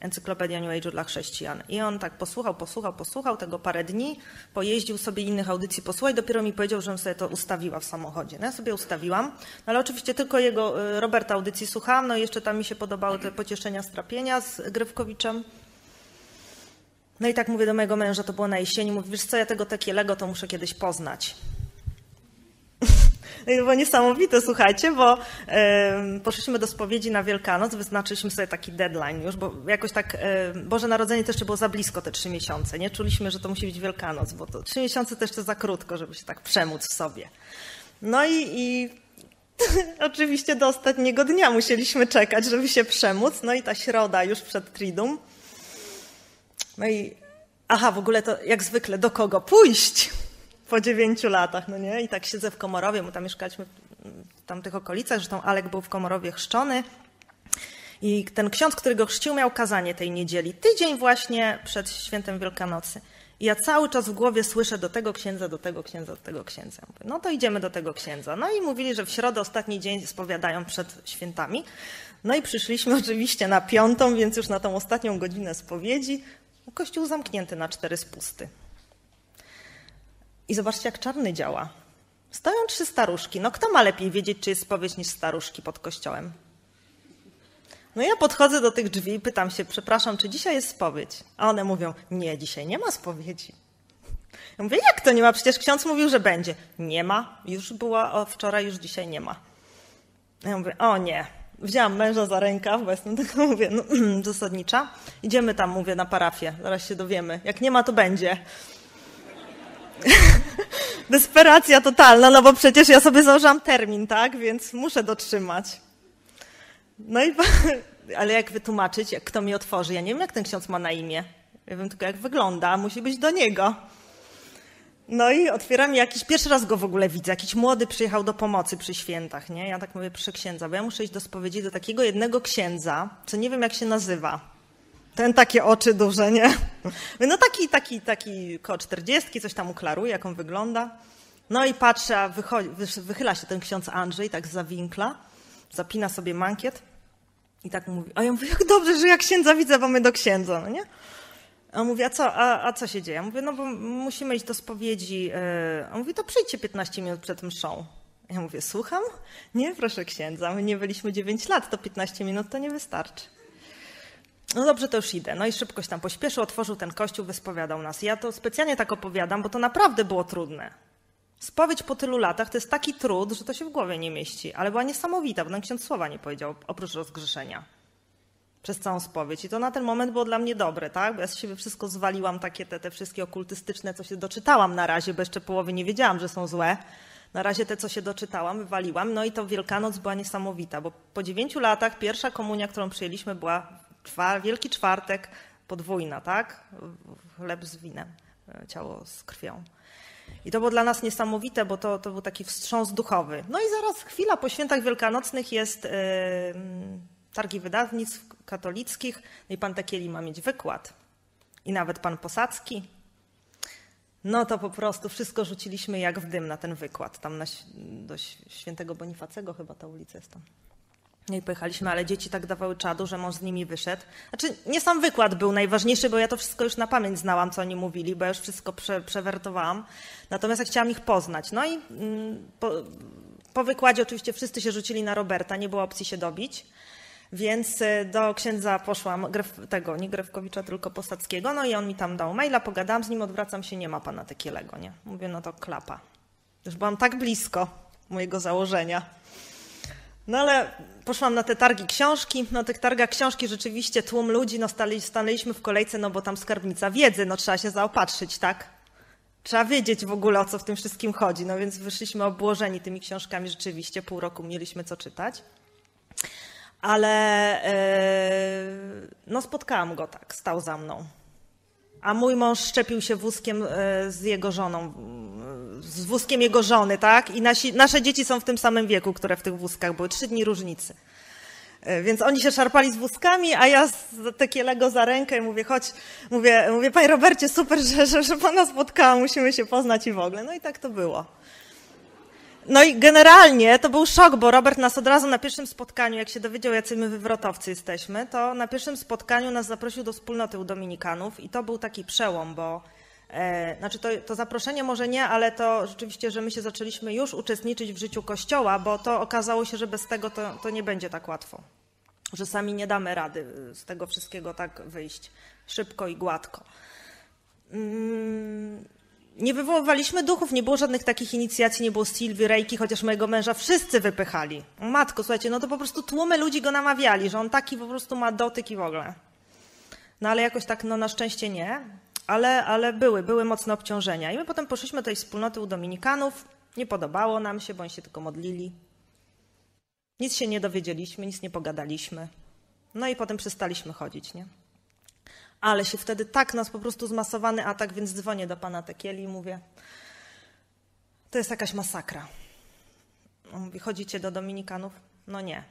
Encyklopedia New Age dla chrześcijan. I on tak posłuchał, posłuchał, posłuchał tego parę dni, pojeździł sobie innych audycji, posłuchał i dopiero mi powiedział, żebym sobie to ustawiła w samochodzie. No ja sobie ustawiłam, no ale oczywiście tylko jego, y, Roberta audycji słuchałam, no i jeszcze tam mi się podobały te pocieszenia strapienia z Grywkowiczem. No i tak mówię do mojego męża, to było na jesieni, mówi, co, ja tego tekielego to muszę kiedyś poznać. No i było niesamowite, słuchajcie, bo em, poszliśmy do spowiedzi na Wielkanoc, wyznaczyliśmy sobie taki deadline już, bo jakoś tak em, Boże Narodzenie też było za blisko te trzy miesiące, nie? Czuliśmy, że to musi być Wielkanoc, bo to trzy miesiące też to za krótko, żeby się tak przemóc w sobie. No i, i [LAUGHS] Oczywiście do ostatniego dnia musieliśmy czekać, żeby się przemóc. No i ta środa już przed Tridum. No i aha, w ogóle to jak zwykle, do kogo pójść po dziewięciu latach, no nie? I tak siedzę w Komorowie, my tam mieszkaliśmy w tamtych okolicach, zresztą Alek był w Komorowie chrzczony. I ten ksiądz, który go chrzcił, miał kazanie tej niedzieli, tydzień właśnie przed świętem Wielkanocy. I ja cały czas w głowie słyszę do tego księdza, do tego księdza, do tego księdza. Mówię, no to idziemy do tego księdza. No i mówili, że w środę ostatni dzień spowiadają przed świętami. No i przyszliśmy [LAUGHS] oczywiście na piątą, więc już na tą ostatnią godzinę spowiedzi. Kościół zamknięty na cztery spusty. I zobaczcie, jak czarny działa. Stoją trzy staruszki. No kto ma lepiej wiedzieć, czy jest spowiedź niż staruszki pod kościołem? No ja podchodzę do tych drzwi i pytam się, przepraszam, czy dzisiaj jest spowiedź? A one mówią, nie, dzisiaj nie ma spowiedzi. Ja mówię, jak to nie ma? Przecież ksiądz mówił, że będzie. Nie ma, już była o, wczoraj, już dzisiaj nie ma. Ja mówię, o nie. Wzięłam męża za rękaw, bo jestem taka, [LAUGHS] mówię, no, [CLEARS THROAT] zasadnicza. Idziemy tam, mówię, na parafię, zaraz się dowiemy. Jak nie ma, to będzie. [LAUGHS] Desperacja totalna, no bo przecież ja sobie założyłam termin, tak? Więc muszę dotrzymać. No i, [LAUGHS] ale jak wytłumaczyć, jak kto mi otworzy? Ja nie wiem, jak ten ksiądz ma na imię. Ja wiem tylko, jak wygląda. Musi być do niego. No i otwieram jakiś, pierwszy raz go w ogóle widzę, jakiś młody przyjechał do pomocy przy świętach, nie? Ja tak mówię, przy księdza, bo ja muszę iść do spowiedzi do takiego jednego księdza, co nie wiem, jak się nazywa. Ten takie oczy duże, nie? No taki, taki, taki koło czterdziestki, coś tam uklaruje, jak on wygląda. No i patrzę, a wychodzi, wychyla się ten ksiądz Andrzej, tak za winkla, zapina sobie mankiet i tak mówi, a ja mówię, jak dobrze, że jak księdza widzę, bo my do księdza, no nie? A on mówi, a co, a, a co się dzieje? Ja mówię, no bo musimy iść do spowiedzi. A on mówi, to przyjdźcie 15 minut przed mszą. Ja mówię, słucham? Nie, proszę księdza, my nie byliśmy 9 lat, to 15 minut to nie wystarczy. No dobrze, to już idę. No i szybko się tam pośpieszył, otworzył ten kościół, wyspowiadał nas. Ja to specjalnie tak opowiadam, bo to naprawdę było trudne. Spowiedź po tylu latach to jest taki trud, że to się w głowie nie mieści, ale była niesamowita, bo ten ksiądz słowa nie powiedział, oprócz rozgrzeszenia. Przez całą spowiedź. I to na ten moment było dla mnie dobre, tak? Bo ja z siebie wszystko zwaliłam, takie te, te wszystkie okultystyczne, co się doczytałam na razie, bo jeszcze połowy nie wiedziałam, że są złe. Na razie te, co się doczytałam, wywaliłam. No i to Wielkanoc była niesamowita, bo po dziewięciu latach pierwsza komunia, którą przyjęliśmy, była Wielki Czwartek, podwójna, tak? Chleb z winem, ciało z krwią. I to było dla nas niesamowite, bo to, to był taki wstrząs duchowy. No i zaraz chwila po świętach wielkanocnych jest yy, targi wydawnictw katolickich. No i pan Takieli ma mieć wykład. I nawet pan Posadzki. No to po prostu wszystko rzuciliśmy jak w dym na ten wykład. Tam na, do świętego Bonifacego chyba ta ulica jest tam. No i pojechaliśmy, ale dzieci tak dawały czadu, że mąż z nimi wyszedł. Znaczy, nie sam wykład był najważniejszy, bo ja to wszystko już na pamięć znałam, co oni mówili, bo ja już wszystko prze, przewertowałam. Natomiast ja chciałam ich poznać. No i mm, po, po wykładzie oczywiście wszyscy się rzucili na Roberta, nie było opcji się dobić. Więc y, do księdza poszłam, tego, nie Grewkowicza, tylko Posadzkiego, no i on mi tam dał maila, pogadałam z nim, odwracam się, nie ma pana Tekielego, nie? Mówię, no to klapa. Już byłam tak blisko mojego założenia. No ale poszłam na te targi książki. Na tych targach książki rzeczywiście tłum ludzi, no stali, stanęliśmy w kolejce, no bo tam skarbnica wiedzy, no trzeba się zaopatrzyć, tak? Trzeba wiedzieć w ogóle, o co w tym wszystkim chodzi. No więc wyszliśmy obłożeni tymi książkami rzeczywiście, pół roku mieliśmy co czytać. Ale yy, no spotkałam go tak, stał za mną. A mój mąż szczepił się wózkiem z jego żoną, z wózkiem jego żony, tak? I nasi, nasze dzieci są w tym samym wieku, które w tych wózkach były, trzy dni różnicy. Więc oni się szarpali z wózkami, a ja Tekielego za rękę mówię, chodź, mówię, mówię panie Robercie, super, że, że, że pana spotkałam, musimy się poznać i w ogóle. No i tak to było. No i generalnie to był szok, bo Robert nas od razu na pierwszym spotkaniu, jak się dowiedział, jacy my wywrotowcy jesteśmy, to na pierwszym spotkaniu nas zaprosił do wspólnoty u Dominikanów i to był taki przełom, bo e, znaczy to, to zaproszenie może nie, ale to rzeczywiście, że my się zaczęliśmy już uczestniczyć w życiu Kościoła, bo to okazało się, że bez tego to, to nie będzie tak łatwo, że sami nie damy rady z tego wszystkiego tak wyjść szybko i gładko. Mm nie wywoływaliśmy duchów, nie było żadnych takich inicjacji, nie było Sylwii, Rejki, chociaż mojego męża wszyscy wypychali. Matko, słuchajcie, no to po prostu tłumy ludzi go namawiali, że on taki po prostu ma dotyk i w ogóle. No ale jakoś tak, no na szczęście nie, ale, ale były, były mocne obciążenia. I my potem poszliśmy do tej wspólnoty u Dominikanów, nie podobało nam się, bo oni się tylko modlili. Nic się nie dowiedzieliśmy, nic nie pogadaliśmy. No i potem przestaliśmy chodzić, nie? Ale się wtedy tak nas po prostu zmasowany atak, więc dzwonię do pana Tekieli i mówię, to jest jakaś masakra. On mówi, chodzicie do Dominikanów? No nie.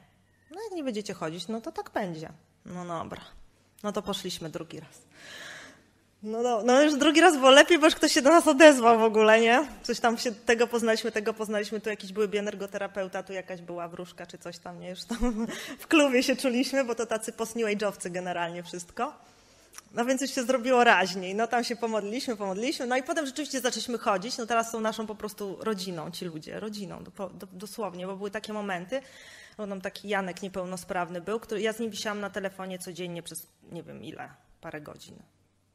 No jak nie będziecie chodzić, no to tak będzie. No dobra. No to poszliśmy drugi raz. No, no, no już drugi raz było lepiej, bo już ktoś się do nas odezwał w ogóle, nie? Coś tam się, tego poznaliśmy, tego poznaliśmy, tu jakiś były bioenergoterapeuta, tu jakaś była wróżka czy coś tam, nie? Już tam [LAUGHS] w klubie się czuliśmy, bo to tacy age'owcy generalnie wszystko. No więc już się zrobiło raźniej. No tam się pomodliliśmy, pomodliliśmy. No i potem rzeczywiście zaczęliśmy chodzić. No teraz są naszą po prostu rodziną ci ludzie, rodziną do, do, dosłownie, bo były takie momenty. Bo tam taki Janek niepełnosprawny był, który ja z nim wisiałam na telefonie codziennie przez nie wiem ile, parę godzin.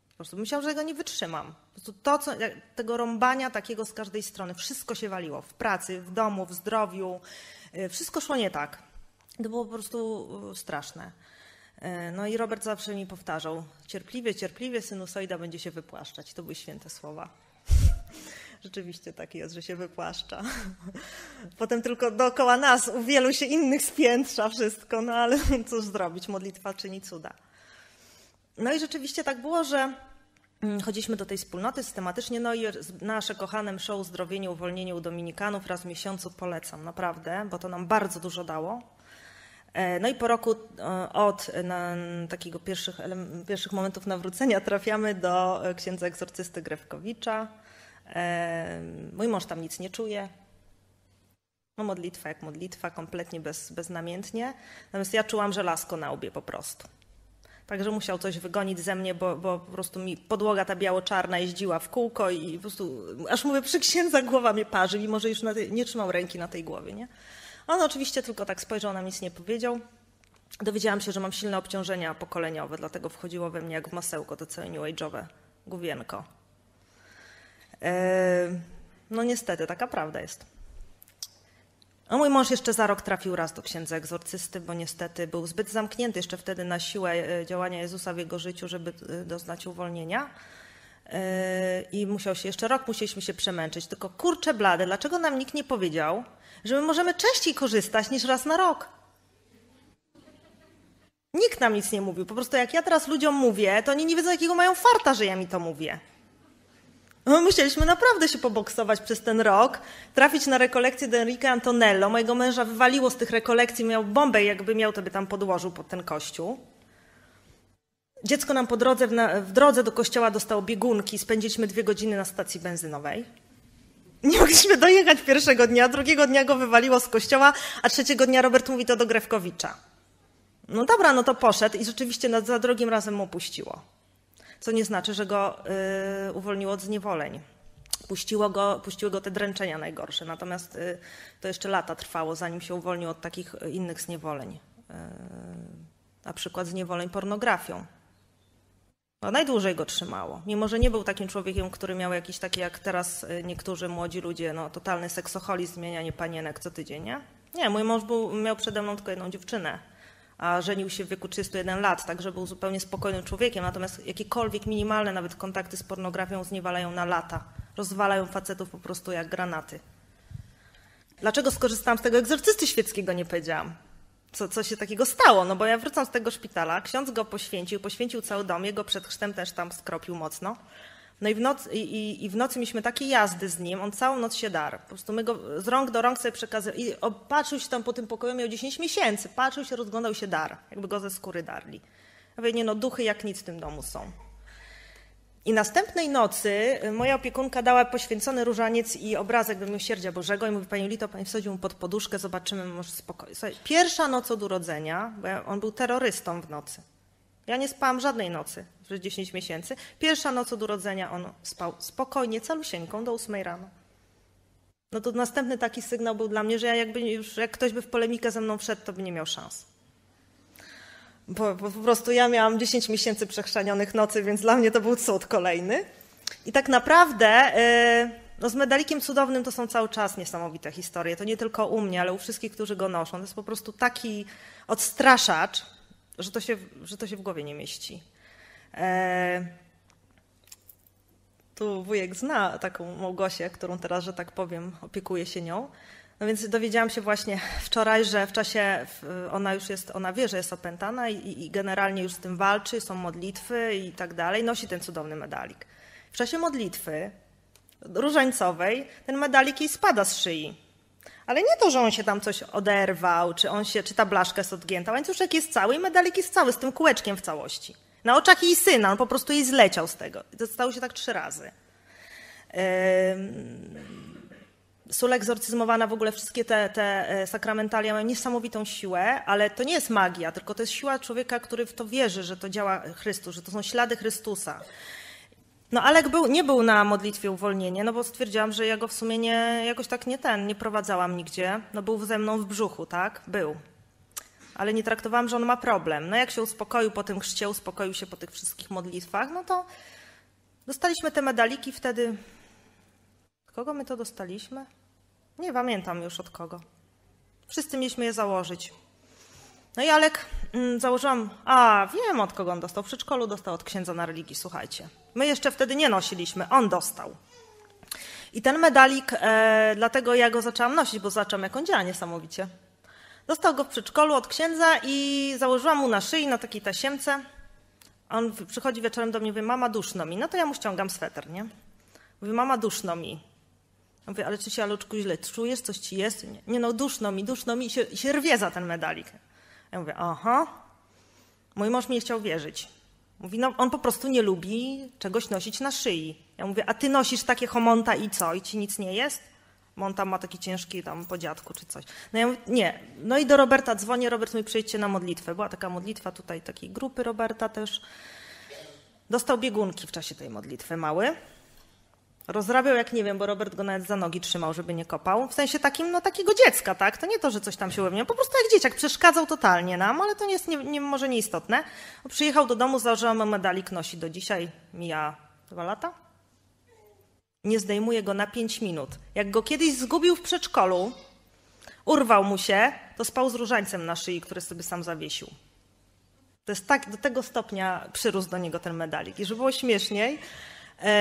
Po prostu myślałam, że go nie wytrzymam. Po prostu to, co, tego rąbania takiego z każdej strony, wszystko się waliło. W pracy, w domu, w zdrowiu. y, Wszystko szło nie tak. To było po prostu y, straszne. E, No i Robert zawsze mi powtarzał, cierpliwie, cierpliwie, sinusoida będzie się wypłaszczać. To były święte słowa. [LAUGHS] Rzeczywiście tak jest, że się wypłaszcza. [LAUGHS] Potem tylko dookoła nas, u wielu się innych spiętrza wszystko, no ale [LAUGHS] cóż zrobić, modlitwa czyni cuda. No i rzeczywiście tak było, że mm, chodziliśmy do tej wspólnoty systematycznie, no i nasze kochane msze o uzdrowieniu, uwolnieniu u Dominikanów raz w miesiącu polecam, naprawdę, bo to nam bardzo dużo dało. E, No i po roku e, od na, takiego pierwszych, pierwszych momentów nawrócenia trafiamy do e, księdza egzorcysty Grewkowicza. E, Mój mąż tam nic nie czuje. No modlitwa jak modlitwa, kompletnie bez, beznamiętnie. Natomiast ja czułam żelazko na łbie po prostu. Także musiał coś wygonić ze mnie, bo, bo po prostu mi podłoga ta biało-czarna jeździła w kółko i po prostu, aż mówię, przy księdza głowa mnie parzy, mimo że już tej, nie trzymał ręki na tej głowie, nie? On oczywiście tylko tak spojrzał na mnie, nic nie powiedział. Dowiedziałam się, że mam silne obciążenia pokoleniowe, dlatego wchodziło we mnie jak w masełko to całe new age'owe główienko. Eee, No niestety, taka prawda jest. A mój mąż jeszcze za rok trafił raz do księdza egzorcysty, bo niestety był zbyt zamknięty jeszcze wtedy na siłę e, działania Jezusa w jego życiu, żeby e, doznać uwolnienia. E, I musiał się jeszcze rok, musieliśmy się przemęczyć. Tylko kurczę blade, dlaczego nam nikt nie powiedział, że my możemy częściej korzystać niż raz na rok? Nikt nam nic nie mówił. Po prostu jak ja teraz ludziom mówię, to oni nie wiedzą, jakiego mają farta, że ja mi to mówię. No, musieliśmy naprawdę się poboksować przez ten rok, trafić na rekolekcję do Enrique Antonello. Mojego męża wywaliło z tych rekolekcji, miał bombę, jakby miał, to by tam podłożył pod ten kościół. Dziecko nam po drodze, w drodze do kościoła dostało biegunki, spędziliśmy dwie godziny na stacji benzynowej. Nie mogliśmy dojechać pierwszego dnia, drugiego dnia go wywaliło z kościoła, a trzeciego dnia Robert mówi to do Grewkowicza. No dobra, no to poszedł i rzeczywiście na, za drugim razem mu puściło. Co nie znaczy, że go y, uwolniło od zniewoleń. Puściło go, puściły go te dręczenia najgorsze, natomiast y, to jeszcze lata trwało, zanim się uwolnił od takich y, innych zniewoleń. Y, na przykład zniewoleń pornografią. No, najdłużej go trzymało. Mimo, że nie był takim człowiekiem, który miał jakiś taki jak teraz y, niektórzy młodzi ludzie, no totalny seksoholizm, zmienianie panienek co tydzień, nie? Nie, mój mąż był, miał przede mną tylko jedną dziewczynę, a żenił się w wieku 31 lat, także był zupełnie spokojnym człowiekiem, natomiast jakiekolwiek minimalne nawet kontakty z pornografią zniewalają na lata. Rozwalają facetów po prostu jak granaty. Dlaczego skorzystałam z tego egzorcysty świeckiego, nie powiedziałam. Co, co się takiego stało? No bo ja wracam z tego szpitala, ksiądz go poświęcił, poświęcił cały dom, jego przed chrztem też tam skropił mocno. No i w, noc, i, i- w nocy mieliśmy takie jazdy z nim, on całą noc się darł. Po prostu my go z rąk do rąk sobie przekazywali. I patrzył się tam po tym pokoju, miał 10 miesięcy, patrzył się, rozglądał się dar, jakby go ze skóry darli. Ja mówię, nie no, duchy jak nic w tym domu są. I następnej nocy y, moja opiekunka dała poświęcony różaniec i obrazek do miłosierdzia Bożego i mówi, Pani Lito, Pani wsadził mu pod poduszkę, zobaczymy, może spokojnie. Pierwsza noc od urodzenia, bo on był terrorystą w nocy. Ja nie spałam żadnej nocy przez 10 miesięcy. Pierwsza noc od urodzenia on spał spokojnie, calusieńką do 8 rano. No to następny taki sygnał był dla mnie, że ja jakby już, jak ktoś by w polemikę ze mną wszedł, to by nie miał szans. Bo, bo po prostu ja miałam 10 miesięcy przechrzanionych nocy, więc dla mnie to był cud kolejny. I tak naprawdę yy, no z medalikiem cudownym to są cały czas niesamowite historie. To nie tylko u mnie, ale u wszystkich, którzy go noszą. To jest po prostu taki odstraszacz, że to się, że to się w głowie nie mieści. E, tu wujek zna taką Małgosię, którą teraz, że tak powiem, opiekuje się nią. No więc dowiedziałam się właśnie wczoraj, że w czasie, ona już jest, ona wie, że jest opętana i, i generalnie już z tym walczy, są modlitwy i tak dalej, nosi ten cudowny medalik. W czasie modlitwy różańcowej ten medalik jej spada z szyi. Ale nie to, że on się tam coś oderwał, czy, on się, czy ta blaszka jest odgięta. Łańcuszek jest cały i medalik jest cały, z tym kółeczkiem w całości. Na oczach jej syna, on po prostu jej zleciał z tego. To stało się tak trzy razy. Sula egzorcyzmowana, w ogóle wszystkie te, te e, sakramentalia mają niesamowitą siłę, ale to nie jest magia, tylko to jest siła człowieka, który w to wierzy, że to działa Chrystus, że to są ślady Chrystusa. No Alek był, nie był na modlitwie uwolnienie, no bo stwierdziłam, że ja go w sumie nie, jakoś tak nie ten, nie prowadzałam nigdzie. No był ze mną w brzuchu, tak? Był. Ale nie traktowałam, że on ma problem. No jak się uspokoił po tym chrzcie, uspokoił się po tych wszystkich modlitwach, no to dostaliśmy te medaliki wtedy. Kogo my to dostaliśmy? Nie pamiętam już od kogo. Wszyscy mieliśmy je założyć. No i Alek mm, założyłam, a wiem od kogo on dostał. W przedszkolu dostał od księdza na religii, słuchajcie. My jeszcze wtedy nie nosiliśmy, on dostał. I ten medalik, e, dlatego ja go zaczęłam nosić, bo zaczęłam jak on działa niesamowicie. Dostał go w przedszkolu od księdza i założyłam mu na szyi, na takiej tasiemce. On przychodzi wieczorem do mnie mówi, mama duszno mi. No to ja mu ściągam sweter, nie? Mówi, mama duszno mi. Ja mówię, ale czy się, Aluczku, źle czujesz? Coś ci jest? Nie, nie no, duszno mi, duszno mi się, się rwie za ten medalik. Ja mówię, aha. Mój mąż mi nie chciał wierzyć. Mówi, no on po prostu nie lubi czegoś nosić na szyi. Ja mówię, a ty nosisz takie homonta i co? I ci nic nie jest? Monta ma taki ciężki tam po dziadku czy coś. No ja mówię, nie. No i do Roberta dzwonię, Robert mówi, przyjdźcie na modlitwę. Była taka modlitwa tutaj, takiej grupy Roberta też. Dostał biegunki w czasie tej modlitwy, mały. Rozrabiał jak nie wiem, bo Robert go nawet za nogi trzymał, żeby nie kopał. W sensie takim, no takiego dziecka, tak? To nie to, że coś tam się łebnie. Po prostu jak dzieciak, przeszkadzał totalnie nam, ale to jest nie, nie, może nieistotne. Przyjechał do domu, założyłam medalik, nosi do dzisiaj, mija dwa lata. Nie zdejmuje go na pięć minut. Jak go kiedyś zgubił w przedszkolu, urwał mu się, to spał z różańcem na szyi, który sobie sam zawiesił. To jest tak, do tego stopnia przyrósł do niego ten medalik. I żeby było śmieszniej,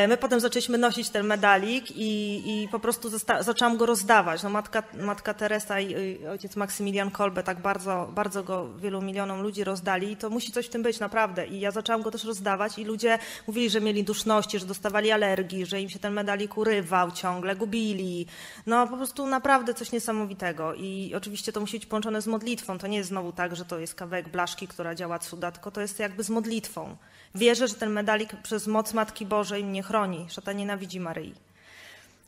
my potem zaczęliśmy nosić ten medalik i, i po prostu zaczęłam go rozdawać. No matka, matka Teresa i i ojciec Maksymilian Kolbe tak bardzo, bardzo go wielu milionom ludzi rozdali i to musi coś w tym być naprawdę. I ja zaczęłam go też rozdawać i ludzie mówili, że mieli duszności, że dostawali alergii, że im się ten medalik urywał ciągle, gubili. No po prostu naprawdę coś niesamowitego. I oczywiście to musi być połączone z modlitwą. To nie jest znowu tak, że to jest kawałek blaszki, która działa cuda, tylko to jest jakby z modlitwą. Wierzę, że ten medalik przez moc Matki Bożej mnie chroni. Szatan nienawidzi Maryi.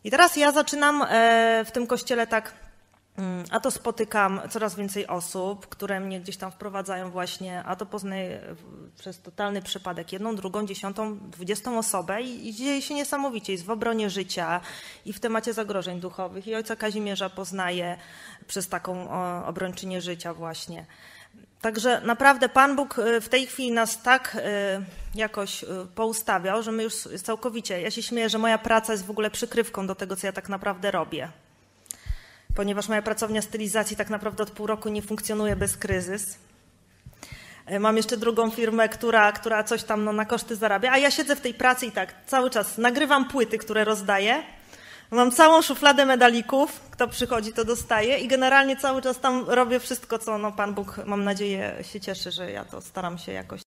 I teraz ja zaczynam e, w tym kościele tak, mm, a to spotykam coraz więcej osób, które mnie gdzieś tam wprowadzają właśnie, a to poznaję przez totalny przypadek jedną, drugą, dziesiątą, dwudziestą osobę i, i dzieje się niesamowicie. Jest w obronie życia i w temacie zagrożeń duchowych. I ojca Kazimierza poznaję przez taką obrończynię życia właśnie. Także naprawdę Pan Bóg y, w tej chwili nas tak y, jakoś y, poustawiał, że my już całkowicie, ja się śmieję, że moja praca jest w ogóle przykrywką do tego, co ja tak naprawdę robię. Ponieważ moja pracownia stylizacji tak naprawdę od pół roku nie funkcjonuje bez kryzys. Mam jeszcze drugą firmę, która, która coś tam no, na koszty zarabia, a ja siedzę w tej pracy i tak cały czas nagrywam płyty, które rozdaję. Mam całą szufladę medalików, kto przychodzi, to dostaje i generalnie cały czas tam robię wszystko, co no, Pan Bóg, mam nadzieję, się cieszy, że ja to staram się jakoś